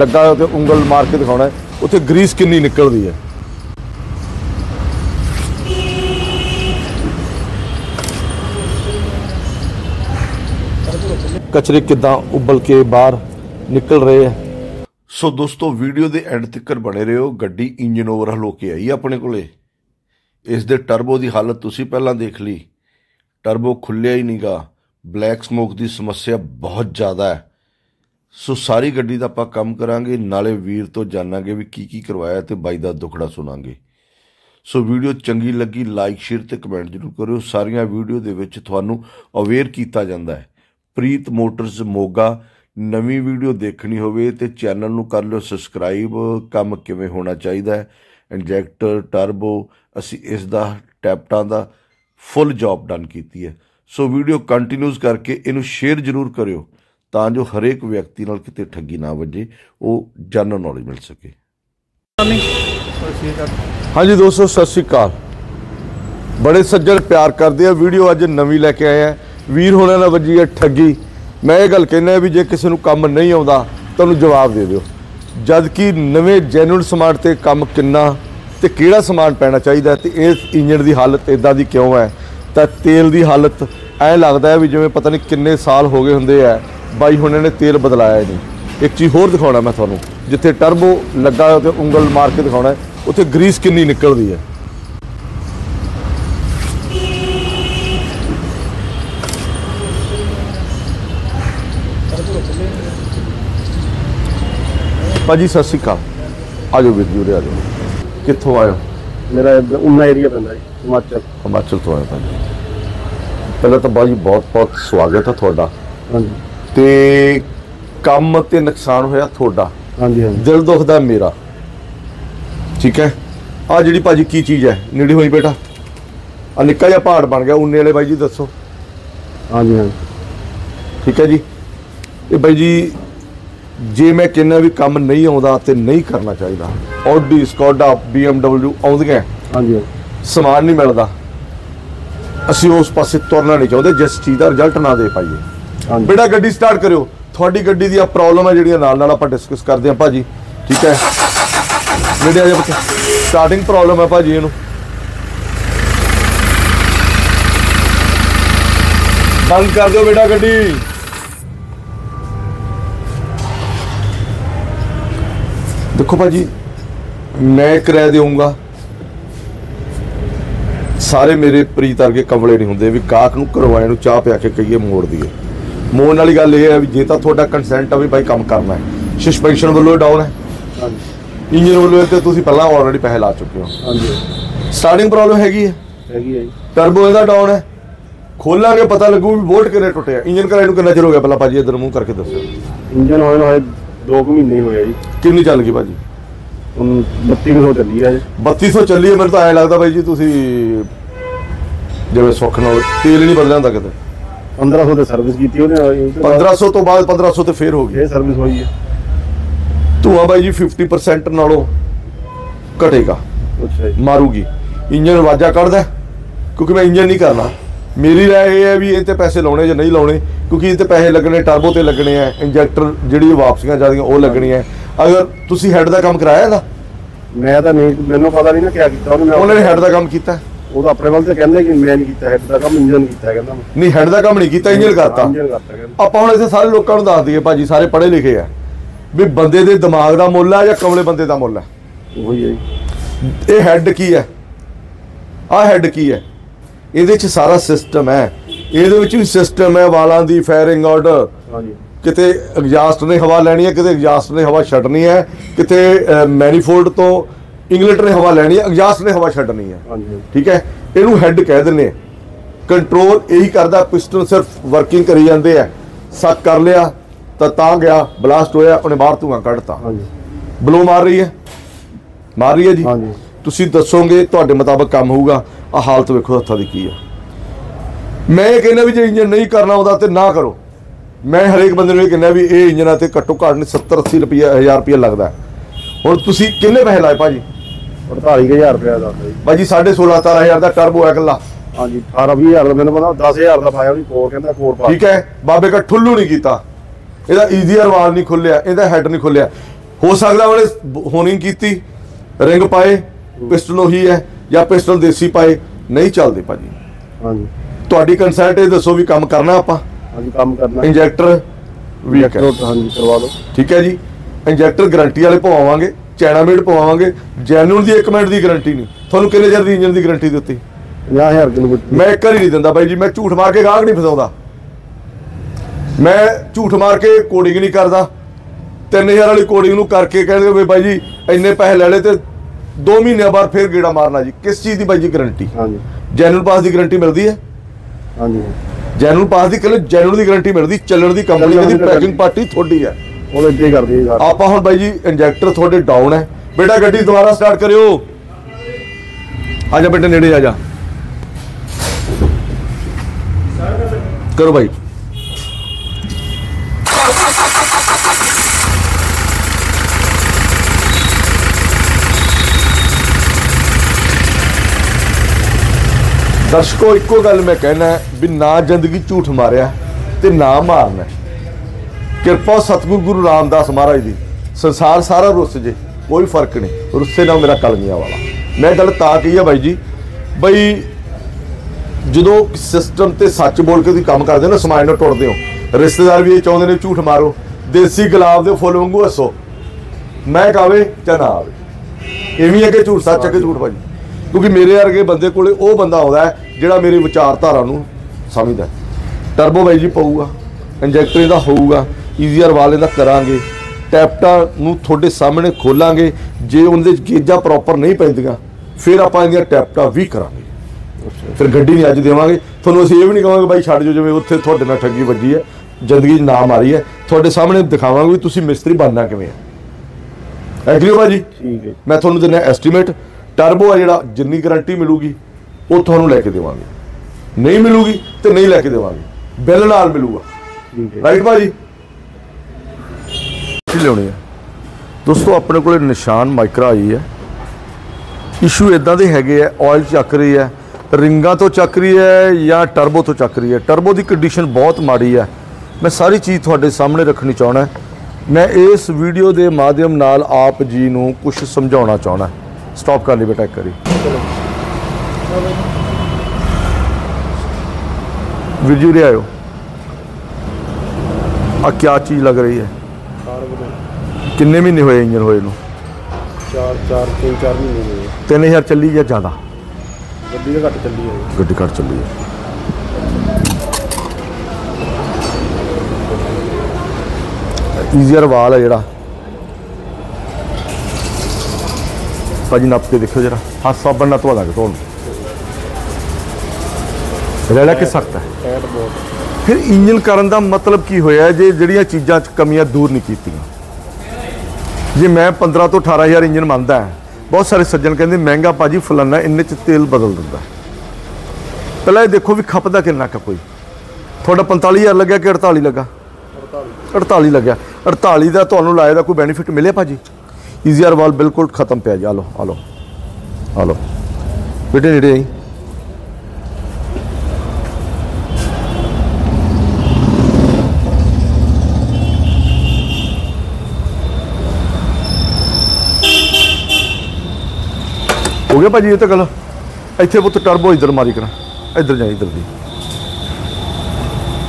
ਲੱਗਾ ਹੋਇਆ ਤੇ ਉਂਗਲ ਮਾਰ ਕੇ ਦਿਖਾਉਣਾ ਉੱਥੇ ਗਰੀਸ ਕਿੰਨੀ ਨਿਕਲਦੀ ਹੈ। ਕਚਰੇ ਕਿਦਾਂ ਉਬਲ ਕੇ ਬਾਹਰ ਨਿਕਲ ਰਹੇ ਹੈ। ਸੋ ਦੋਸਤੋ, ਵੀਡੀਓ ਦੇ ਐਂਡ ਤੱਕ ਬਣੇ ਰਹੋ। ਗੱਡੀ ਇੰਜਨ ਓਵਰਹਾਲ ਹੋ ਕੇ ਆਈ ਆਪਣੇ ਕੋਲੇ। ਇਸ ਦੇ ਟਰਬੋ ਦੀ ਹਾਲਤ ਤੁਸੀਂ ਪਹਿਲਾਂ ਦੇਖ ਲਈ। ਟਰਬੋ ਖੁੱਲਿਆ ਹੀ ਨਹੀਂਗਾ ਬਲੈਕ ਸਮੋਕ ਦੀ ਸਮੱਸਿਆ ਬਹੁਤ ਜ਼ਿਆਦਾ ਹੈ। ਸੋ ਸਾਰੀ ਗੱਡੀ ਦਾ ਆਪਾਂ ਕੰਮ ਕਰਾਂਗੇ, ਨਾਲੇ ਵੀਰ ਤੋਂ ਜਾਣਾਂਗੇ ਵੀ ਕੀ ਕੀ ਕਰਵਾਇਆ ਤੇ ਬਾਈ ਦਾ ਦੁਖੜਾ ਸੁਣਾਂਗੇ। ਸੋ ਵੀਡੀਓ ਚੰਗੀ ਲੱਗੀ ਲਾਈਕ ਸ਼ੇਅਰ ਤੇ ਕਮੈਂਟ ਜ਼ਰੂਰ ਕਰਿਓ। ਸਾਰੀਆਂ ਵੀਡੀਓ ਦੇ ਵਿੱਚ ਤੁਹਾਨੂੰ ਅਵੇਅਰ ਕੀਤਾ ਜਾਂਦਾ ਹੈ। ਪ੍ਰੀਤ ਮੋਟਰਸ ਮੋਗਾ, ਨਵੀਂ ਵੀਡੀਓ ਦੇਖਣੀ ਹੋਵੇ ਤੇ ਚੈਨਲ ਨੂੰ ਕਰ ਲਿਓ ਸਬਸਕ੍ਰਾਈਬ ਕੰਮ ਕਿਵੇਂ ਹੋਣਾ ਚਾਹੀਦਾ ਹੈ। ਇੰਜੈਕਟਰ ਟਰਬੋ ਅਸੀਂ ਇਸ ਦਾ, ਟੈਪਟਾਂ ਦਾ ਫੁੱਲ ਜੌਬ ਡਨ ਕੀਤੀ ਹੈ। ਸੋ ਵੀਡੀਓ ਕੰਟੀਨਿਊਸ ਕਰਕੇ ਇਹਨੂੰ ਸ਼ੇਅਰ ਜ਼ਰੂਰ ਕਰਿਓ। ਤਾਂ ਜੋ ਹਰੇਕ ਵਿਅਕਤੀ ਨਾਲ ਕਿਤੇ ਠੱਗੀ ਨਾ ਵੱਜੇ, ਉਹ ਜਨਰਲ ਨੌਲੇਜ ਮਿਲ ਸਕੇ। ਹਾਂਜੀ ਦੋਸਤੋ, ਸਤਿ ਸ਼੍ਰੀ ਅਕਾਲ। ਬੜੇ ਸੱਜਣ ਪਿਆਰ ਕਰਦੇ ਆ, ਵੀਡੀਓ ਅੱਜ ਨਵੀਂ ਲੈ ਕੇ ਆਏ ਆ। ਵੀਰ ਹੋਣਾ ਨਾਲ ਵੱਜੀ ਹੈ ਠੱਗੀ। ਮੈਂ ਇਹ ਗੱਲ ਕਹਿੰਦਾ ਵੀ ਜੇ ਕਿਸੇ ਨੂੰ ਕੰਮ ਨਹੀਂ ਆਉਂਦਾ, ਤੁਹਾਨੂੰ ਜਵਾਬ ਦੇ ਦਿਓ। ਜਦ ਕਿ ਨਵੇਂ ਜੈਨੂਨ ਸਮਾਰਟ ਤੇ ਕੰਮ ਕਿੰਨਾ ਤੇ ਕਿਹੜਾ ਸਮਾਨ ਪੈਣਾ ਚਾਹੀਦਾ ਤੇ ਇਸ ਇੰਜਨ ਦੀ ਹਾਲਤ ਇਦਾਂ ਦੀ ਕਿਉਂ ਹੈ? ਤਾਂ ਤੇਲ ਦੀ ਹਾਲਤ ਐ ਲੱਗਦਾ ਹੈ ਵੀ ਜਿਵੇਂ ਪਤਾ ਨਹੀਂ ਕਿੰਨੇ ਸਾਲ ਹੋ ਗਏ ਹੁੰਦੇ ਆ। ਬਾਈ ਹੁਣੇ ਨੇ ਤੇਲ ਬਦਲਾਇਆ ਹੀ ਨਹੀਂ। ਇੱਕ ਚੀਜ਼ ਹੋਰ ਦਿਖਾਉਣਾ ਮੈਂ ਤੁਹਾਨੂੰ ਜਿੱਥੇ ਟਰਬੋ ਲੱਗਾ ਹੋਇਆ ਤੇ ਉਂਗਲ ਮਾਰ ਕੇ ਦਿਖਾਉਣਾ ਹੈ, ਉੱਥੇ ਗਰੀਸ ਕਿੰਨੀ ਨਿਕਲਦੀ ਹੈ। ਭਾਜੀ ਸਤਿ ਸ਼੍ਰੀ ਅਕਾਲ। ਆਜੋ ਵੀਰ ਜੀ ਉਰੇ ਆਜੋ ਕਿੱਥੋਂ ਆਇਓ ਮੇਰਾ ਉਨਾ ਏਰੀਆ ਪੈਂਦਾ ਜੀ ਹਿਮਾਚਲ। ਹਿਮਾਚਲ ਤੋਂ ਆਏ ਭਾਜੀ। ਪਹਿਲਾਂ ਤਾਂ ਬਾਜੀ ਬਹੁਤ ਬਹੁਤ ਸਵਾਗਤ ਹੈ ਤੁਹਾਡਾ। ਹਾਂਜੀ। ਤੇ ਕੰਮ ਤੇ ਨੁਕਸਾਨ ਹੋਇਆ ਤੁਹਾਡਾ। ਹਾਂਜੀ ਹਾਂਜੀ। ਦਿਲ ਦੁਖਦਾ ਮੇਰਾ। ਠੀਕ ਹੈ? ਆ ਜਿਹੜੀ ਭਾਜੀ ਕੀ ਚੀਜ਼ ਹੈ? ਨੇੜੇ ਹੋਈ ਬੇਟਾ? ਆ ਨਿੱਕਾ ਜਿਹਾ ਪਹਾੜ ਬਣ ਗਿਆ ਉਨੇ ਵਾਲੇ ਬਾਈ ਜੀ ਦੱਸੋ। ਹਾਂਜੀ ਹਾਂਜੀ। ਠੀਕ ਹੈ ਜੀ? ਇਹ ਬਾਈ ਜੀ ਜੇ ਮੈਂ ਕਹਿੰਦਾ ਵੀ ਕੰਮ ਨਹੀਂ ਆਉਂਦਾ ਤੇ ਨਹੀਂ ਕਰਨਾ ਚਾਹੀਦਾ। ਆਡੀ ਸਕੋਡਾ BMW ਆਉਂਦੀਆਂ। ਹਾਂਜੀ ਸਮਾਨ ਨਹੀਂ ਮਿਲਦਾ। ਅਸੀਂ ਉਸ ਪਾਸੇ ਤੁਰਨਾ ਨਹੀਂ ਚਾਹੁੰਦੇ ਜਿਸ ਚੀਜ਼ ਦਾ ਰਿਜ਼ਲਟ ਨਾ ਦੇ ਪਾਈਏ। ਬੇਟਾ, ਗੱਡੀ ਸਟਾਰਟ ਕਰਿਓ। ਤੁਹਾਡੀ ਗੱਡੀ ਦੀ ਪ੍ਰੋਬਲਮ ਹੈ ਜਿਹੜੀਆਂ ਨਾਲ ਨਾਲ ਆਪਾਂ ਡਿਸਕਸ ਕਰਦੇ ਹਾਂ ਭਾਜੀ, ਠੀਕ ਹੈ? ਜਿਹੜੇ ਆ ਜਾ ਸਟਾਰਟਿੰਗ ਪ੍ਰੋਬਲਮ ਹੈ ਭਾਜੀ ਇਹਨੂੰ। ਬੰਦ ਕਰ ਦਿਓ ਬੇਟਾ ਗੱਡੀ। ਦੇਖੋ ਭਾਜੀ, ਮੈਂ ਕਿਰਾਇਆ ਦੇਵਾਂਗਾ ਸਾਰੇ ਮੇਰੇ ਪ੍ਰੀਤ ਵਰਗੇ ਕਮਲੇ ਨਹੀਂ ਹੁੰਦੇ ਵੀ ਕਾਕ ਨੂੰ ਕਰਵਾਏ ਨੂੰ ਚਾਹ ਪਿਆ ਕੇ ਕਹੀਏ ਮੋੜ ਦਈਏ। ਮੋੜਨ ਵਾਲੀ ਗੱਲ ਇਹ ਹੈ ਵੀ ਜੇ ਤਾਂ ਤੁਹਾਡਾ ਕੰਸੈਂਟ ਆ ਵੀ ਭਾਈ ਕੰਮ ਕਰਨਾ ਹੈ। ਸਸਪੈਂਸ਼ਨ ਵੱਲੋਂ ਡਾਊਨ ਹੈ। ਹਾਂਜੀ। ਇੰਜਨ ਵੱਲੋਂ ਤੇ ਤੁਸੀਂ ਪਹਿਲਾਂ ਆਲਰੇਡੀ ਪੈਸੇ ਲਾ ਚੁੱਕੇ ਹੋ। ਹਾਂਜੀ। ਸਟਾਰਟਿੰਗ ਪ੍ਰੋਬਲਮ ਹੈਗੀ ਹੈ। ਹੈਗੀ ਹੈ ਜੀ। ਟਰਬੋ ਇਹਦਾ ਡਾਊਨ ਹੈ। ਖੋਲਾਂਗੇ ਪਤਾ ਲੱਗੂ ਵੀ ਵੋਲਟ ਕਿੰਨੇ ਟੁੱਟਿਆ ਇੰਜਨ ਕਰਾਈ ਨੂੰ ਕਿੰਨਾ ਚਿਰ ਹੋ ਗਿਆ ਪਹਿਲਾਂ ਭਾਜੀ ਇਧਰ ਮੂੰਹ ਕਰਕੇ ਦੱਸੋ ਇੰਜਨ ਹੋਏ ਨੂੰ ਹੋਏ 2 ਮਹੀਨੇ ਹੀ ਹੋਏ ਆ ਜੀ। ਕਿੰਨੀ ਚੱਲ ਗਈ ਭਾਜੀ? ਹੁਣ 3200 ਚੱਲੀ ਹੈ। ਜੀ 3200 ਚੱਲੀ ਹੈ ਮੈਨੂੰ ਤਾਂ ਐਂ ਲੱਗਦਾ ਭਾਈ ਜੀ ਤੁਸੀਂ ਜਿਵੇਂ ਸੁੱਖ ਨਾਲ ਤੇਲ ਨਹੀਂ ਬਦਲਿਆ ਹੁੰਦਾ ਕਿਤੇ। 1500 ਤੇ ਸਰਵਿਸ ਕੀਤੀ ਉਹਨੇ 1500 ਤੋਂ ਬਾਅਦ 1500 ਤੇ ਫੇਰ ਹੋ ਗਈ। ਇਹ ਸਰਵਿਸ ਹੋਈ ਹੈ। ਧੂਆਂ ਬਾਈ ਜੀ 50% ਨਾਲੋਂ ਘਟੇਗਾ। ਅੱਛਾ ਜੀ। ਮਾਰੂਗੀ। ਇੰਜਨ ਆਵਾਜ਼ਾਂ ਕੱਢਦਾ ਕਿਉਂਕਿ ਮੈਂ ਇੰਜਨ ਨਹੀਂ ਕਰਨਾ। ਮੇਰੀ ਰਾਏ ਇਹ ਹੈ ਵੀ ਇਹ ਤੇ ਪੈਸੇ ਲਾਉਣੇ ਜਾਂ ਨਹੀਂ ਲਾਉਣੇ ਕਿਉਂਕਿ ਇਹ ਤੇ ਪੈਸੇ ਲੱਗਣੇ ਟਰਬੋ ਤੇ ਲੱਗਣੇ ਆ ਇੰਜੈਕਟਰ ਜਿਹੜੀ ਵਾਪਸੀਆਂ ਜਾਂਦੀਆਂ ਉਹ ਲੱਗਣੀਆਂ ਅਗਰ ਤੁਸੀਂ ਹੈੱਡ ਦਾ ਕੰਮ ਕਰਾਇਆ ਇਹਦਾ? ਮੈਂ ਤਾਂ ਨਹੀਂ ਮੈਨੂੰ ਪਤਾ ਨਹੀਂ ਨਾ ਕਿਆ ਕੀਤਾ ਉਹਨੇ ਉਹਨਾਂ ਨੇ ਹੈੱਡ ਦਾ ਕੰਮ ਕੀਤਾ। ਉਹ ਤਾਂ ਆਪਣੇ ਵੱਲ ਤੇ ਕਹਿੰਦੇ ਕਿ ਮੈਂ ਨਹੀਂ ਕੀਤਾ ਹੈਡ ਦਾ ਕੰਮ ਇੰਜਨ ਕੀਤਾ ਹੈ ਕਹਿੰਦਾ ਨਹੀਂ ਹੈੱਡ ਦਾ ਕੰਮ ਨਹੀਂ ਕੀਤਾ ਇੰਜਨ ਕਰਤਾ। ਇੰਜਨ ਕਰਤਾ ਕਹਿੰਦਾ। ਆਪਾਂ ਹੁਣ ਇੱਥੇ ਸਾਰੇ ਲੋਕਾਂ ਨੂੰ ਦੱਸ ਦਈਏ ਭਾਜੀ ਸਾਰੇ ਪੜ੍ਹੇ ਲਿਖੇ ਆ ਵੀ ਬੰਦੇ ਦੇ ਦਿਮਾਗ ਦਾ ਮੁੱਲ ਹੈ ਜਾਂ ਕਮਲੇ ਬੰਦੇ ਦਾ ਮੁੱਲ ਹੈ ਉਹੀ ਹੈ ਇਹ ਹੈੱਡ ਕੀ ਹੈ ਆਹ ਹੈੱਡ ਕੀ ਹੈ ਇਹਦੇ 'ਚ ਸਾਰਾ ਸਿਸਟਮ ਹੈ। ਇਹਦੇ ਵਿੱਚ ਵੀ ਸਿਸਟਮ ਹੈ ਵਾਲਾਂ ਦੀ ਫਾਇਰਿੰਗ ਆਰਡਰ ਹਾਂਜੀ। ਕਿਤੇ ਐਗਜ਼ਾਸਟ ਨੇ ਹਵਾ ਲੈਣੀ ਹੈ ਕਿਤੇ ਐਗਜ਼ਾਸਟ ਨੇ ਹਵਾ ਛੱਡਣੀ ਹੈ ਕਿਤੇ ਮੈਨੀਫੋਲਡ ਤੋਂ ਇੰਗਲਟ ਨੇ ਹਵਾ ਲੈਣੀ ਹੈ ਐਗਜ਼ਾਸਟ ਨੇ ਹਵਾ ਛੱਡਣੀ ਹੈ ਠੀਕ ਹੈ? ਇਹਨੂੰ ਹੈੱਡ ਕਹਿ ਦਿੰਦੇ ਕੰਟਰੋਲ ਇਹੀ ਕਰਦਾ ਪਿਸਟਨ ਸਿਰਫ ਵਰਕਿੰਗ ਕਰੀ ਜਾਂਦੇ ਆ। ਸੱਕ ਕਰ ਲਿਆ ਤਾਂ ਤਾਂ ਗਿਆ ਬਲਾਸਟ ਹੋਇਆ ਉਹਨੇ ਬਾਹਰ ਧੂਆਂ ਕੱਢਤਾ। ਹਾਂਜੀ। ਬਲੋ ਮਾਰ ਰਹੀ ਹੈ? ਮਾਰ ਰਹੀ ਹੈ ਜੀ? ਹਾਂਜੀ। ਤੁਸੀਂ ਦੱਸੋਗੇ ਤੁਹਾਡੇ ਮੁਤਾਬਕ ਕੰਮ ਹੋਊਗਾ। ਆ ਹਾਲਤ ਵੇਖੋ ਹੱਥਾਂ ਦੀ ਕੀ ਆ। ਮੈਂ ਇਹ ਕਹਿੰਦਾ ਵੀ ਜੇ ਇੰਜਨ ਨਹੀਂ ਕਰਨਾ ਉਹਦਾ ਤੇ ਨਾ ਕਰੋ। ਮੈਂ ਹਰੇਕ ਬੰਦੇ ਨੂੰ ਇਹ ਕਹਿੰਦਾ ਵੀ ਇਹ ਇੰਜਨਾਂ ਤੇ ਘੱਟੋ ਘੱਟ ਨਹੀਂ 70 80 ਰੁਪਏ 1000 ਰੁਪਏ ਲੱਗਦਾ। ਹੈ। ਹੁਣ ਤੁਸੀਂ ਕਿੰਨੇ ਪੈਸੇ ਲਾਏ ਭਾਜੀ? 48000 ਰੁਪਏ ਦਾ ਜੀ। ਭਾਜੀ 16.5 17000 ਦਾ ਟਰਬੋ ਹੈ ਇਕੱਲਾ। ਹਾਂਜੀ 18 20000 ਦਾ ਮੈਨੂੰ ਪਤਾ 10000 ਦਾ ਪਾਇਆ ਵੀ ਕੋਰ ਕਹਿੰਦਾ ਕੋਰ ਪਾ ਠੀਕ ਹੈ ਬਾਬੇ ਕਾ ਠੁੱਲੂ ਨਹੀਂ ਕੀਤਾ। ਇਹਦਾ ਈਜ਼ੀਅਰ ਵਾਲ ਨਹੀਂ ਖੁੱਲਿਆ ਇਹਦਾ ਹੈਡ ਨਹੀਂ ਖੁੱਲਿਆ। ਹੋ ਸਕਦਾ ਉਹਨੇ ਹੋਣੀ ਕੀਤੀ ਰਿੰਗ ਪਾਏ ਪਿਸਟਲ ਉਹੀ ਹੈ ਜਾਂ ਪਿਸਟਲ ਦੇਸੀ ਪਾਏ ਨਹੀਂ ਚੱਲਦੇ ਭਾਜੀ। ਹਾਂਜੀ। ਤੁਹਾਡੀ ਕੰਸੈਂਟ ਇਹ ਦੱਸੋ ਵੀ ਕੰਮ ਕਰਨਾ ਆਪਾਂ। ਹਾਂਜੀ ਕੰਮ ਕਰਨਾ। ਇੰਜੈਕਟਰ ਵੀ ਹਾਂਜੀ ਕਰਵਾ ਲਓ ਠੀਕ ਹੈ ਜੀ ਇੰਜੈਕਟਰ ਗਾਰੰਟੀ ਵਾਲੇ ਪਵਾਵਾਂਗੇ ਚਾਈਨਾ ਮੇਡ ਪਵਾਵਾਂਗੇ ਜੈਨੂਨ ਦੀ 1 ਮਿੰਟ ਦੀ ਗਾਰੰਟੀ ਨਹੀਂ। ਤੁਹਾਨੂੰ ਕਿੰਨੇ ਚਿਰ ਦੀ ਇੰਜਨ ਦੀ ਗਾਰੰਟੀ ਦਿੱਤੀ? 50000 ਕਿਲੋਮੀਟਰ ਮੈਂ ਇੱਕ ਵਾਰੀ ਨਹੀਂ ਦਿੰਦਾ ਬਾਈ ਜੀ ਮੈਂ ਝੂਠ ਮਾਰ ਕੇ ਗਾਹਕ ਨਹੀਂ ਫਸਾਉਂਦਾ। ਮੈਂ ਝੂਠ ਮਾਰ ਕੇ ਕੋਡਿੰਗ ਨਹੀਂ ਕਰਦਾ। 3000 ਵਾਲੀ ਕੋਡਿੰਗ ਨੂੰ ਕਰਕੇ ਕਹਿੰਦੇ ਵੀ ਬਾਈ ਜੀ ਇੰਨੇ ਪੈਸੇ ਲੈ ਲੈ ਤੇ 2 ਮਹੀਨਿਆਂ ਬਾਅਦ ਫੇਰ ਗੇੜਾ ਮਾਰਨਾ ਜੀ। ਕਿਸ ਚੀਜ਼ ਦੀ ਬਾਈ ਜੀ ਗਾਰੰਟੀ ਹਾਂਜੀ। ਜੈਨੂਨ ਪਾਸ ਦੀ ਗਾਰੰਟੀ ਮਿਲਦੀ ਹੈ? ਹਾਂਜੀ। ਜੈਨੂਨ ਪਾਸ ਦੀ ਕੱਲ ਜੈਨੂਨ ਦੀ ਗਾਰੰਟੀ ਮਿਲਦੀ ਚੱਲਣ ਦੀ ਕੰਪਨੀ ਦੀ ਪੈਕਿੰਗ। ਪਾਰਟੀ ਤੁਹਾਡੀ ਹੈ। ਉਹ ਇੱਦਾਂ ਹੀ ਕਰਦੀ ਹੈ ਸਰ ਆਪਾਂ ਹੁਣ ਬਾਈ ਜੀ ਇੰਜੈਕਟਰ ਤੁਹਾਡੇ ਡਾਊਨ ਹੈ। ਬੇਟਾ, ਗੱਡੀ ਦੁਬਾਰਾ ਸਟਾਰਟ ਕਰਿਓ। ਆ ਜਾ ਬੇਟੇ, ਨੇੜੇ ਆ ਜਾ। ਕਰੋ ਬਾਈ। ਦਰਸ਼ਕੋ, ਇੱਕੋ ਗੱਲ ਮੈਂ ਕਹਿਣਾ ਹੈ ਵੀ ਨਾ ਜ਼ਿੰਦਗੀ ਝੂਠ ਮਾਰਿਆ ਤੇ ਨਾ ਮਾਰਨਾ ਕਿਰਪਾ ਸਤਿਗੁਰ ਗੁਰੂ ਰਾਮਦਾਸ ਮਹਾਰਾਜ ਦੀ। ਸੰਸਾਰ ਸਾਰਾ ਰੁੱਸ ਜੇ, ਕੋਈ ਫ਼ਰਕ ਨਹੀਂ। ਰੁੱਸੇ ਨਾਲ ਮੇਰਾ ਕਲਗੀਆਂ ਵਾਲਾ। ਮੈਂ ਗੱਲ ਤਾਂ ਕਹੀ ਆ ਬਾਈ ਜੀ, ਬਈ ਜਦੋਂ ਸਿਸਟਮ ਤੇ ਸੱਚ ਬੋਲ ਕੇ ਤੁਸੀਂ ਕੰਮ ਕਰਦੇ ਹੋ ਨਾ, ਸਮਾਜ ਨਾਲ ਟੁੱਟਦੇ ਹੋ। ਰਿਸ਼ਤੇਦਾਰ ਵੀ ਇਹ ਚਾਹੁੰਦੇ ਨੇ, ਝੂਠ ਮਾਰੋ। ਦੇਸੀ ਗੁਲਾਬ ਦੇ ਫੁੱਲ ਵਾਂਗੂ ਹੱਸੋ। ਮੈਂ ਕਹਾਵੇ ਜਾਂ ਨਾ ਆਵੇ। ਇਵੇਂ ਹੈ ਕਿ ਝੂਠ ਸੱਚ ਹੈ ਕਿ ਝੂਠ ਭਾਜੀ ਕਿਉਂਕਿ ਮੇਰੇ ਵਰਗੇ ਬੰਦੇ ਕੋਲੇ ਉਹ ਬੰਦਾ ਆਉਂਦਾ ਜਿਹੜਾ ਮੇਰੀ ਵਿਚਾਰਧਾਰਾ ਨੂੰ ਸਮਝਦਾ ਟਰਬੋ ਬਾਈ ਜੀ ਪਊਗਾ, ਇੰਜੈਕਟਰ ਇਹਦਾ ਹੋਊਗਾ। ਈਜ਼ੀਅਰ ਵਾਲੇ ਦਾ ਕਰਾਂਗੇ ਟੈਪਟਾ ਨੂੰ ਤੁਹਾਡੇ ਸਾਹਮਣੇ ਖੋਲਾਂਗੇ ਜੇ ਉਹਦੇ ਗੇਜਾਂ ਪ੍ਰੋਪਰ ਨਹੀਂ ਪੈਂਦੀਆਂ ਫਿਰ ਆਪਾਂ ਇਹਦੀਆਂ ਟੈਪਟਾ ਵੀ ਕਰਾਂਗੇ। ਫਿਰ ਗੱਡੀ ਨਹੀਂ ਅੱਜ ਦੇਵਾਂਗੇ। ਤੁਹਾਨੂੰ ਅਸੀਂ ਇਹ ਵੀ ਨਹੀਂ ਕਹਾਂਗੇ ਬਾਈ ਛੱਡ ਜਾਓ ਜਿਵੇਂ ਉੱਥੇ ਤੁਹਾਡੇ ਨਾਲ ਠੱਗੀ ਵੱਜੀ ਹੈ ਜ਼ਿੰਦਗੀ 'ਚ ਨਾ ਮਾਰੀ ਹੈ। ਤੁਹਾਡੇ ਸਾਹਮਣੇ ਦਿਖਾਵਾਂਗੇ ਵੀ ਤੁਸੀਂ ਮਿਸਤਰੀ ਬਣਨਾ ਕਿਵੇਂ ਹੈ। ਐਗਰੀ ਹੋ ਭਾਜੀ ਠੀਕ ਹੈ ਮੈਂ ਤੁਹਾਨੂੰ ਦਿੰਦਾ ਐਸਟੀਮੇਟ ਟਰਬੋ ਆ ਜਿਹੜਾ ਜਿੰਨੀ ਗਾਰੰਟੀ ਮਿਲੂਗੀ ਉਹ ਤੁਹਾਨੂੰ ਲੈ ਕੇ ਦੇਵਾਂਗੇ। ਨਹੀਂ ਮਿਲੂਗੀ ਤੇ ਨਹੀਂ ਲੈ ਕੇ ਦੇਵਾਂਗੇ। ਬਿੱਲ ਨਾਲ ਮਿਲੂਗਾ। ਠੀਕ ਹੈ। ਰਾਈਟ ਭਾਜੀ ਕੀ ਲਿਆਉਣੀ ਹੈ। ਦੋਸਤੋ, ਆਪਣੇ ਕੋਲੇ ਨਿਸ਼ਾਨ ਮਾਈਕਰਾ ਆਈ ਹੈ। ਇਸ਼ੂ ਇਦਾਂ ਦੇ ਹੈਗੇ ਆ ਆਇਲ ਚੱਕ ਰਹੀ ਹੈ, ਰਿੰਗਾਂ ਤੋਂ ਚੱਕ ਰਹੀ ਹੈ ਜਾਂ ਟਰਬੋ ਤੋਂ ਚੱਕ ਰਹੀ ਹੈ। ਟਰਬੋ ਦੀ ਕੰਡੀਸ਼ਨ ਬਹੁਤ ਮਾੜੀ ਹੈ। ਮੈਂ ਸਾਰੀ ਚੀਜ਼ ਤੁਹਾਡੇ ਸਾਹਮਣੇ ਰੱਖਣੀ ਚਾਹਣਾ ਮੈਂ ਇਸ ਵੀਡੀਓ ਦੇ ਮਾਧਿਅਮ ਨਾਲ ਆਪ ਜੀ ਨੂੰ ਕੁਝ ਸਮਝਾਉਣਾ ਚਾਹਣਾ ਸਟਾਪ ਕਰ ਲਈ ਬੇਟਾ ਕਰੀ ਵਾਰੀ। ਵੀਰ ਆਇਓ। ਆ ਕੀ ਚੀਜ਼ ਲੱਗ ਰਹੀ ਹੈ? ਕਿੰਨੇ ਮਹੀਨੇ ਹੋਏ ਇੰਜਨ ਹੋਏ ਨੂੰ? 4 4 3 4 ਮਹੀਨੇ ਹੋ ਗਏ 3000 ਚੱਲੀ ਜਾਂ ਜ਼ਿਆਦਾ? ਗੱਡੀ ਤਾਂ ਘੱਟ ਚੱਲੀ ਹੈ। ਗੱਡੀ ਘੱਟ ਚੱਲੀ ਹੈ। ਈਜ਼ੀਅਰ ਵਾਲ ਹੈ ਜਿਹੜਾ। ਭਾਜੀ ਨੱਪ ਕੇ ਦੇਖਿਓ ਜਰਾ। ਹੱਥ ਸਾਬਣ ਨਾਲ ਧੋ ਦਾਂਗੇ ਤੁਹਾਨੂੰ ਰੇੜਾ ਕਿ ਸਖਤ ਹੈ। ਫਿਰ ਇੰਜਨ ਕਰਨ ਦਾ ਮਤਲਬ ਕੀ ਹੋਇਆ ਜੇ ਜਿਹੜੀਆਂ ਚੀਜ਼ਾਂ 'ਚ ਕਮੀਆਂ ਦੂਰ ਨਹੀਂ ਕੀਤੀਆਂ। ਜੇ, ਮੈਂ 15 ਤੋਂ 18000 ਇੰਜਨ ਮੰਨਦਾ ਹੈ। ਬਹੁਤ ਸਾਰੇ ਸੱਜਣ ਕਹਿੰਦੇ, ਮਹਿੰਗਾ ਭਾਜੀ ਫਲਾਨਾ, ਇੰਨੇ 'ਚ ਤੇਲ ਬਦਲ ਦਿੰਦਾ। ਪਹਿਲਾਂ ਇਹ ਦੇਖੋ ਵੀ ਖਪਦਾ ਕਿੰਨਾ ਕੁ ਕੋਈ। ਤੁਹਾਡਾ 45000 ਲੱਗਿਆ ਕਿ 48 ਲੱਗਾ? 48 ਲੱਗਿਆ। 48 ਦਾ ਤੁਹਾਨੂੰ ਲਾਏ ਦਾ ਕੋਈ ਬੈਨੀਫਿਟ ਮਿਲਿਆ ਭਾਜੀ? ਈਜ਼ੀਆਰ ਵਾਲ ਬਿਲਕੁਲ ਖਤਮ ਪਿਆ ਜੀ। ਆ ਲਓ ਆ ਲਓ ਆ ਲਓ। ਬੇਟੇ ਨੇੜੇ ਆਈ ਹੋ ਗਿਆ ਭਾਜੀ ਇਹ ਤਾਂ ਗੱਲ। ਇੱਥੇ ਪੁੱਤ ਟਰਬੋ ਇਧਰ ਮਾਰੀ ਕਰਾਂ। ਇੱਧਰ ਜਾ, ਇੱਧਰ ਦੀ।